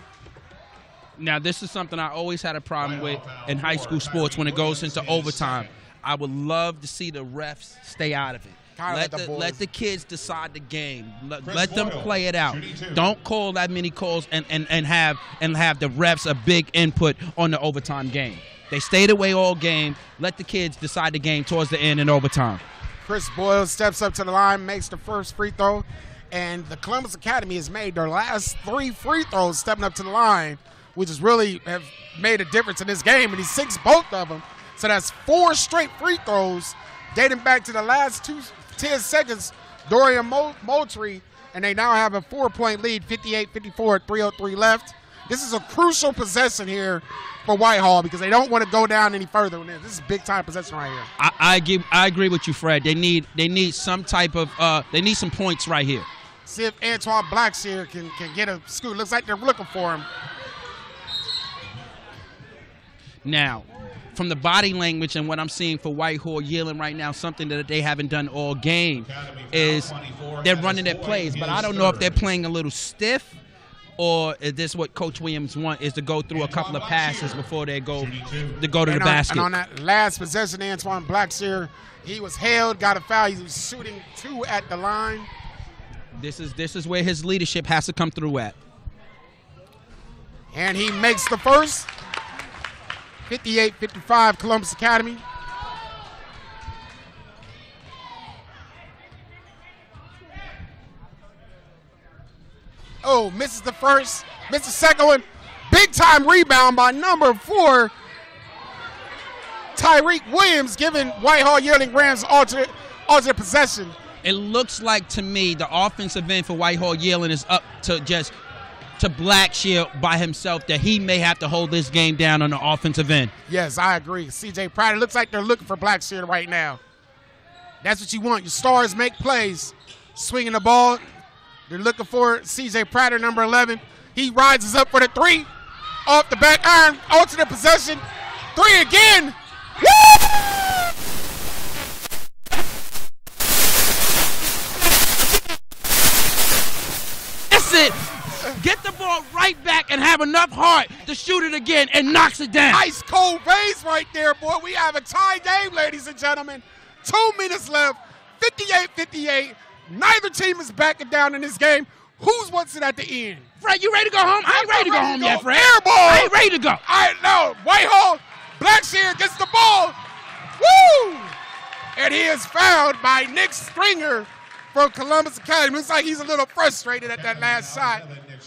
B: Now, this is something I always had a problem with in high school sports when it goes into overtime. I would love to see the refs stay out of it. Let
A: let the
B: the, let the kids decide the game. Let, let them play it out. Don't call that many calls and, and, and have and have the refs a big input on the overtime game. They stayed away all game. Let the kids decide the game towards the end in overtime.
A: Chris Boyle steps up to the line, makes the first free throw, And the Columbus Academy has made their last three free throws stepping up to the line, which has really have made a difference in this game. And he sinks both of them. So that's four straight free throws dating back to the last two 10 seconds. Dorian Moultrie, and they now have a four point lead, 58 54, at 303 left. This is a crucial possession here for Whitehall because they don't want to go down any further this. This is big time possession right here.
B: I, I, give, I agree with you, Fred. They need they need some type of uh, they need some points right here.
A: See if Antoine Blackshear can can get a scoot. Looks like they're looking for him.
B: Now, from the body language and what I'm seeing for Whitehall Yearling right now, something that they haven't done all game is they're running their plays, but I don't know if they're playing a little stiff or is this what Coach Williams want is to go through a couple of passes before they go to go to
A: and
B: the
A: on,
B: basket.
A: And on that last possession, Antoine Blackshear, he was held, got a foul. He was shooting two at the line.
B: This is this is where his leadership has to come through at.
A: And he makes the first. 58-55 Columbus Academy. Oh, misses the first, misses the second one. Big time rebound by number four, Tyreek Williams, giving Whitehall Yearling Rams alternate, alternate possession.
B: It looks like to me the offensive end for Whitehall Yearling is up to just to Blackshear by himself that he may have to hold this game down on the offensive end.
A: Yes, I agree. CJ Pratt, it looks like they're looking for Blackshear right now. That's what you want. Your stars make plays. Swinging the ball. They're looking for CJ Prater, number 11. He rises up for the three. Off the back iron. Alternate possession. Three again. Woo!
B: That's it. Get the ball right back and have enough heart to shoot it again and knocks it down.
A: Ice cold base right there, boy. We have a tie game, ladies and gentlemen. Two minutes left. 58 58. Neither team is backing down in this game. Who's wants it at the end?
B: Fred, you ready to go home? I ain't ready to go home yet, Fred.
A: Air ball.
B: I ain't ready to go.
A: I know. Whitehall, Blackshear gets the ball. Woo! And he is fouled by Nick Stringer from Columbus Academy. Looks like he's a little frustrated at that last shot.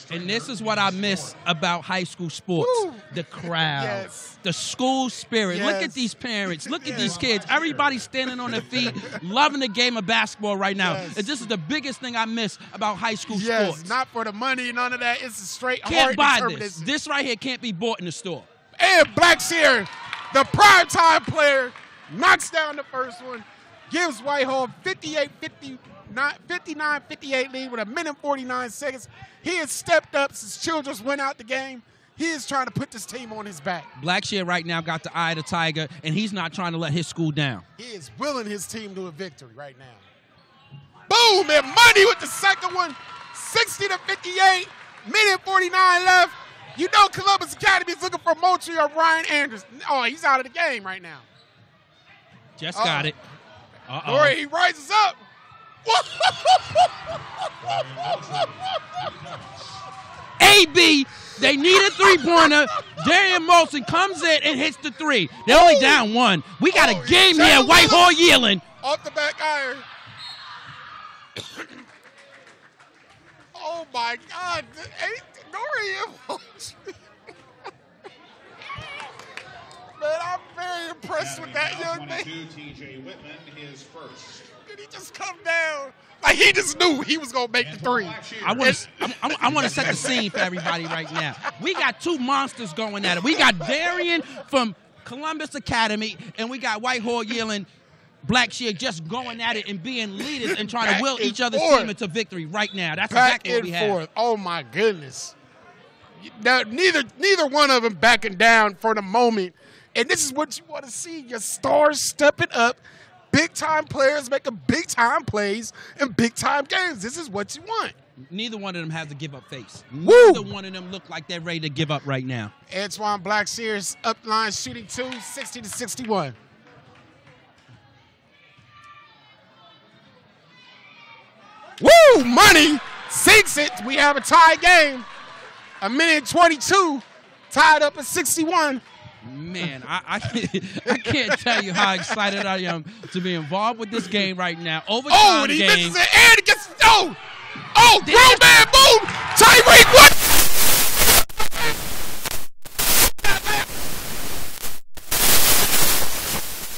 B: And this is what I miss about high school sports Woo. the crowd,
A: yes.
B: the school spirit. Yes. Look at these parents. Look at these kids. Everybody standing on their feet, loving the game of basketball right now. And this is the biggest thing I miss about high school
A: yes,
B: sports.
A: Not for the money, none of that. It's a straight
B: Can't buy this. This right here can't be bought in the store.
A: And Blackshear, the primetime player, knocks down the first one, gives Whitehall 58 50 59 58 lead with a minute 49 seconds. He has stepped up since Childress went out the game. He is trying to put this team on his back.
B: Blackshear right now got the eye of the tiger, and he's not trying to let his school down.
A: He is willing his team to a victory right now. Boom! And money with the second one. 60 to 58. Minute 49 left. You know Columbus Academy is looking for Moultrie or Ryan Anderson. Oh, he's out of the game right now.
B: Just Uh-oh. got it.
A: Uh-oh. He rises up.
B: AB, they need a three pointer. Darian Moultrie comes in and hits the three. They're only down one. We got oh, a game here. Whitehall Yearling.
A: Off the back iron. oh my God. Dorian Man, I'm very impressed with that young man. TJ Whitman, his first did he just come down? Like he just knew he was gonna make the three.
B: I want to. I, I want to set the scene for everybody right now. We got two monsters going at it. We got Darian from Columbus Academy, and we got Whitehall Yearling Blackshear just going at it and being leaders and trying to will each other's forth. team into victory right now. That's
A: Back
B: exactly what we
A: forth.
B: have.
A: Oh my goodness. Now, neither neither one of them backing down for the moment. And this is what you want to see: your stars stepping up big time players making big time plays in big time games. This is what you want.
B: Neither one of them has a give up face.
A: Woo!
B: Neither one of them look like they're ready to give up right now.
A: Antoine Blackshear's up line shooting two, 60 to 61. Woo! Money sinks it. We have a tie game. A minute 22, tied up at 61
B: man, I, I, I, can't tell you how excited I am to be involved with this game right now. Overtime
A: oh, and he
B: game.
A: misses it, and it gets oh, Oh, grown man move! Tyreek, what?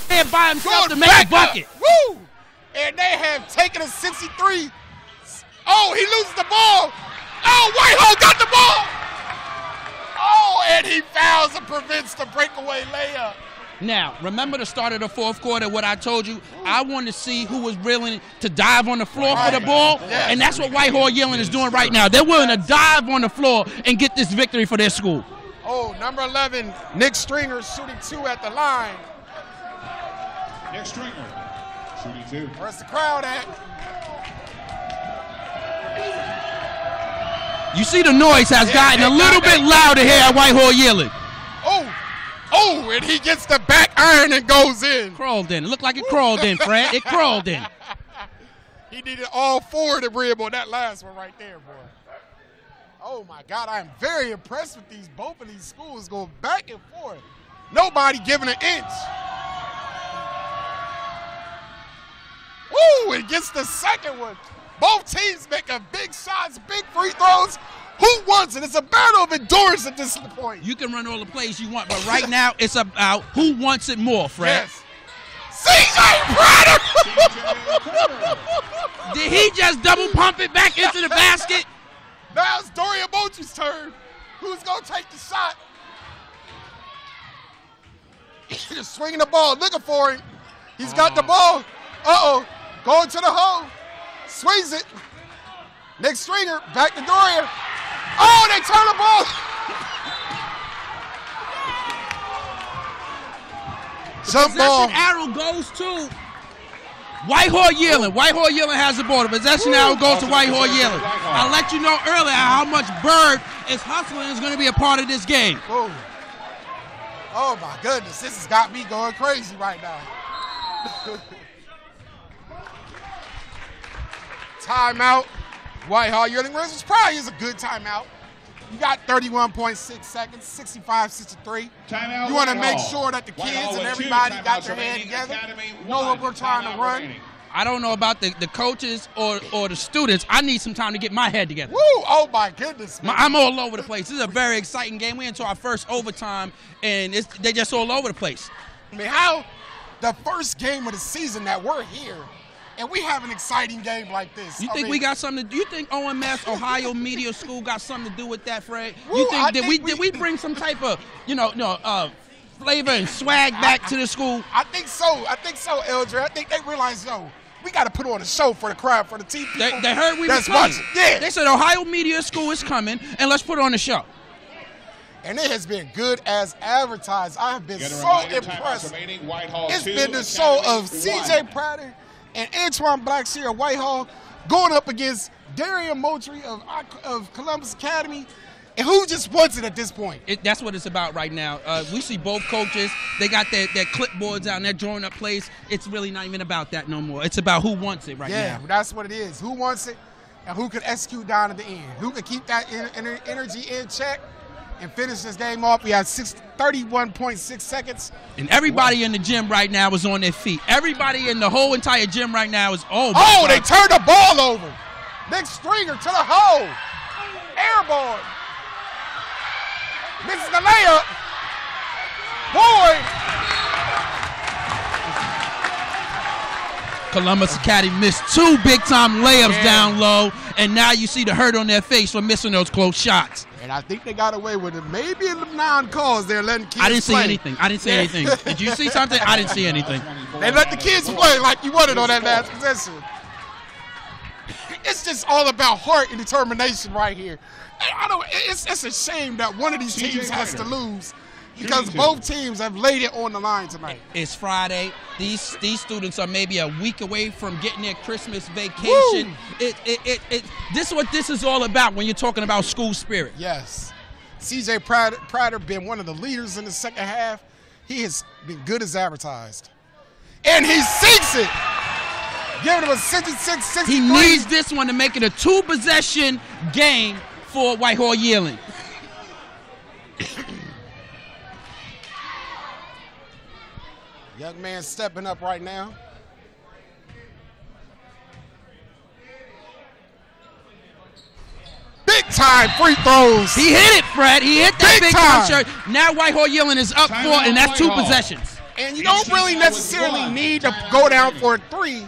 B: And by himself to make a bucket.
A: Up. Woo! And they have taken a 63. Oh, he loses the ball. Oh, Whitehall got the ball. Oh, and he fouls and prevents the breakaway layup.
B: Now, remember the start of the fourth quarter, what I told you? I wanted to see who was willing to dive on the floor right. for the ball, yes. and that's what Whitehall Yearling is doing right now. They're willing to dive on the floor and get this victory for their school.
A: Oh, number 11, Nick Stringer shooting two at the line.
C: Nick Stringer shooting two.
A: Where's the crowd at?
B: You see the noise has yeah, gotten a little bit louder here at Whitehall Yearling.
A: Oh, Oh, and he gets the back iron and goes in.
B: Crawled in. It looked like it crawled in, Fred. It crawled in.
A: He needed all four to rib on that last one right there, boy. Oh my God, I am very impressed with these both of these schools going back and forth. Nobody giving an inch. Ooh, it gets the second one. Both teams making big shots, big free throws. Who wants it? It's a battle of endurance at this point.
B: You can run all the plays you want, but right now it's about who wants it more, Fred.
A: Yes. CJ
B: Prater! Did he just double pump it back into the basket?
A: Now it's Dorian Moultrie's turn. Who's going to take the shot? He's swinging the ball, looking for him. He's got the ball. Uh-oh. Going to the hole. Swings it. Nick Stringer, back to Dorian. Oh, they turn the ball.
B: Jump ball. arrow goes to Whitehall Yearling. Whitehall Yearling has the ball. The possession arrow goes to Whitehall Yearling. I'll let you know earlier how much Bird is hustling is going to be a part of this game.
A: Ooh. Oh my goodness, this has got me going crazy right now. Timeout. Whitehall Yearling Rivers probably is a good timeout. You got 31.6 seconds, 65 63. Timeout. You want to make sure that the kids and everybody got their head together, know what we're trying to run.
B: I don't know about the, the coaches or, or the students. I need some time to get my head together.
A: Woo! Oh my goodness!
B: My, I'm all over the place. This is a very exciting game. We into our first overtime, and it's, they're just all over the place.
A: I mean, how the first game of the season that we're here and we have an exciting game like this.
B: You I think mean, we got something? To, do you think OMS Ohio Media School got something to do with that, Fred? Woo, you think, did think we, we, did we bring some type of you know no uh, flavor and swag back
A: I,
B: to the school?
A: I think so. I think so, Eldred. I think they realize yo. We got to put on a show for the crowd, for the team.
B: They, they heard we
A: that's
B: were coming.
A: Watching. Yeah.
B: They said Ohio Media School is coming, and let's put on a show
A: and it has been good as advertised. I have been so impressed. It's been the show of C.J. Prater and Antoine Blackshear of Whitehall going up against Darian Moultrie of, of Columbus Academy. And who just wants it at this point?
B: It, that's what it's about right now. Uh, we see both coaches. They got their, their clipboards out and they're drawing up plays. It's really not even about that no more. It's about who wants it right
A: yeah,
B: now. Yeah,
A: that's what it is. Who wants it and who can execute down at the end? Who can keep that energy in check and finish this game off. We have 31.6 seconds.
B: And everybody wow. in the gym right now is on their feet. Everybody in the whole entire gym right now is oh.
A: oh, God. they turned the ball over. Nick Stringer to the hole. Airborne. Misses the layup. Boy.
B: Columbus Academy missed two big time layups yeah. down low, and now you see the hurt on their face for missing those close shots.
A: And I think they got away with it. Maybe in the non-calls they're letting kids
B: I didn't
A: play.
B: see anything. I didn't see anything. Did you see something? I didn't see anything.
A: They let the kids play like you wanted on that last possession. It's just all about heart and determination right here. And I don't. It's, it's a shame that one of these teams has to lose because both teams have laid it on the line tonight.
B: It's Friday. These these students are maybe a week away from getting their Christmas vacation. It, it, it, it, this is what this is all about when you're talking about school spirit.
A: Yes. CJ Prater, Prater been one of the leaders in the second half. He has been good as advertised. And he sinks it. Giving him a 66 63.
B: He needs this one to make it a two possession game for Whitehall Yearling.
A: Young man stepping up right now. Big time free throws.
B: He hit it, Fred. He hit that
A: Big
B: big,
A: time.
B: shot. Now Whitehall Yearling is up
C: Time
B: four, and that's two possessions.
A: And you don't really necessarily need to go down for a three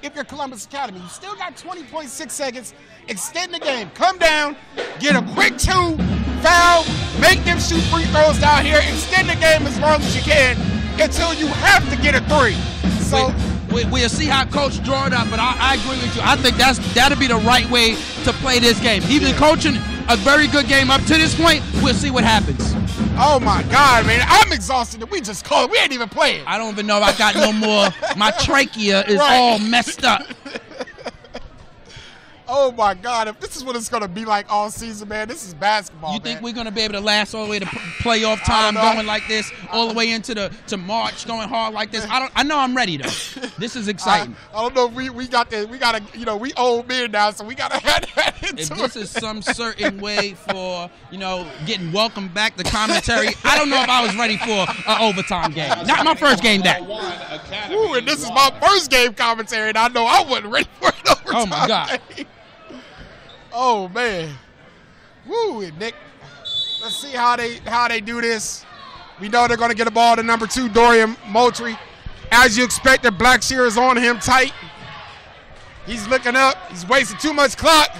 A: if you're Columbus Academy. You still got 20.6 seconds. Extend the game. Come down, get a quick two, foul, make them shoot free throws down here. Extend the game as long as you can until you have to get a three. So
B: we, we'll see how coach draw it up, but I, I agree with you. I think that's that'll be the right way to play this game. He's been coaching a very good game up to this point. We'll see what happens.
A: Oh my God, man! I'm exhausted. We just called. We ain't even playing.
B: I don't even know if I got no more. My trachea is
A: Right.
B: all messed up.
A: Oh my God! If this is what it's gonna be like all season, man, this is basketball.
B: You think
A: man.
B: we're gonna be able to last all the way to playoff time, going like this, all the way into the to March, going hard like this? I don't. I know I'm ready though. This is exciting.
A: I don't know. If we we got the we gotta you know we old men now, so we gotta add that into
B: if
A: it.
B: this is some certain way for you know getting welcome back to commentary, I don't know if I was ready for an overtime game. Not my first game
C: that.
A: Ooh, and this is my first game commentary, and I know I wasn't ready for it overtime.
B: Oh, my God.
A: Oh man. Woo, Nick. Let's see how they how they do this. We know they're gonna get a ball to number two, Dorian Moultrie. As you expect, expected, Blackshear is on him tight. He's looking up. He's wasting too much clock.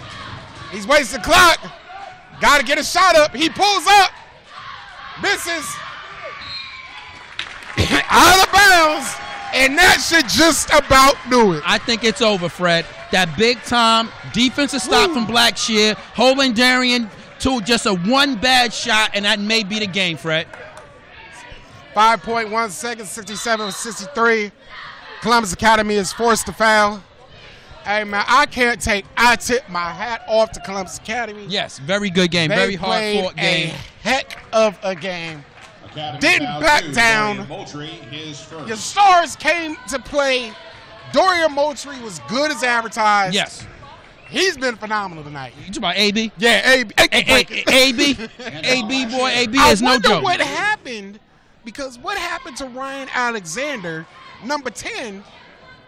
A: He's wasting clock. Got to get a shot up. He pulls up. Misses. Out of bounds. And that should just about do it.
B: I think it's over, Fred. That big time defensive stop
A: Woo.
B: from Blackshear, holding Darian to just a one bad shot, and that may be the game, Fred.
A: 5.1 seconds, 67 63. Columbus Academy is forced to foul. Hey, man, I can't take, I tip my hat off to Columbus Academy.
B: Yes, very good game,
A: They
B: very hard
A: played
B: fought
A: a
B: game.
A: heck of a game.
C: Academy
A: Didn't
C: foul
A: back
C: two,
A: down.
C: Moultrie, his first.
A: Your stars came to play. Dorian Moultrie was good as advertised.
B: Yes.
A: He's been phenomenal tonight.
B: You talking about AB?
A: Yeah, AB.
B: A- A- AB, AB boy, AB is no joke.
A: I wonder what happened because what happened to Ryan Alexander, number 10,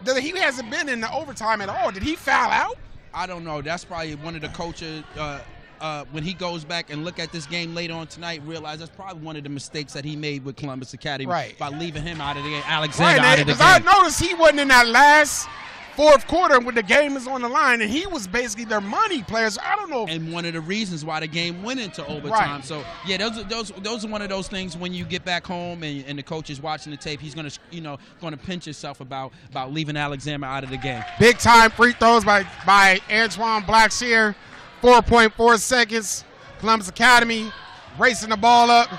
A: that he hasn't been in the overtime at all. Did he foul out?
B: I don't know. That's probably one of the coaches. Uh, uh, when he goes back and look at this game later on tonight, realize that's probably one of the mistakes that he made with Columbus Academy
A: Right.
B: by leaving him out of the game, Alexander out of the
A: because I noticed he wasn't in that last fourth quarter when the game is on the line, and he was basically their money player. So I don't know.
B: And one of the reasons why the game went into overtime.
A: Right.
B: So yeah, those are those those are one of those things when you get back home and, and the coach is watching the tape, he's gonna you know gonna pinch himself about about leaving Alexander out of the game.
A: Big time free throws by by Antoine Blackshear. 4.4 seconds. Columbus Academy racing the ball up.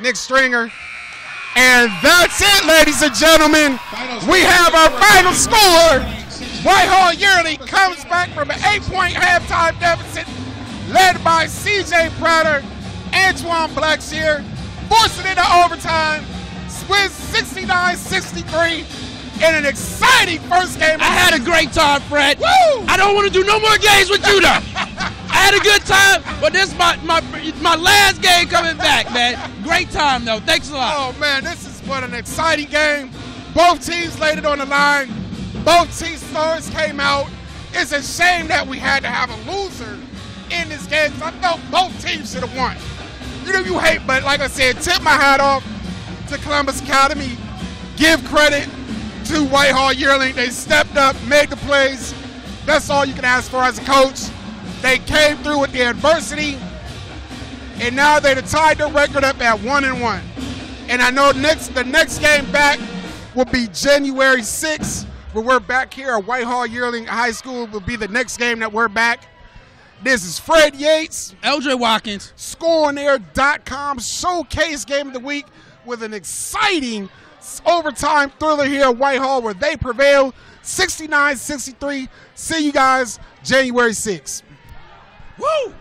A: Nick Stringer. And that's it, ladies and gentlemen. We have our final score. Whitehall Yearling comes back from an eight-point halftime deficit, led by C.J. Prater, Antoine Blackshear, forcing into overtime, with 69-63 in an exciting first game.
B: I had a great time, Fred.
A: Woo!
B: I don't want to do no more games with you, though. I had a good time, but this is my, my my last game coming back, man. Great time, though. Thanks a lot.
A: Oh man, this is what an exciting game. Both teams laid it on the line. Both teams' stars came out. It's a shame that we had to have a loser in this game I felt both teams should have won. You know you hate, but like I said, tip my hat off to Columbus Academy. Give credit to Whitehall Yearling. They stepped up, made the plays. That's all you can ask for as a coach. They came through with the adversity and now they've tied the record up at one and one. And I know next the next game back will be January 6th, where we're back here at Whitehall Yearling High School. Will be the next game that we're back. This is Fred Yates,
B: LJ Watkins.
A: ScoreOnAir.com showcase game of the week with an exciting overtime thriller here at Whitehall where they prevail 69-63. See you guys January 6th.
B: Woo!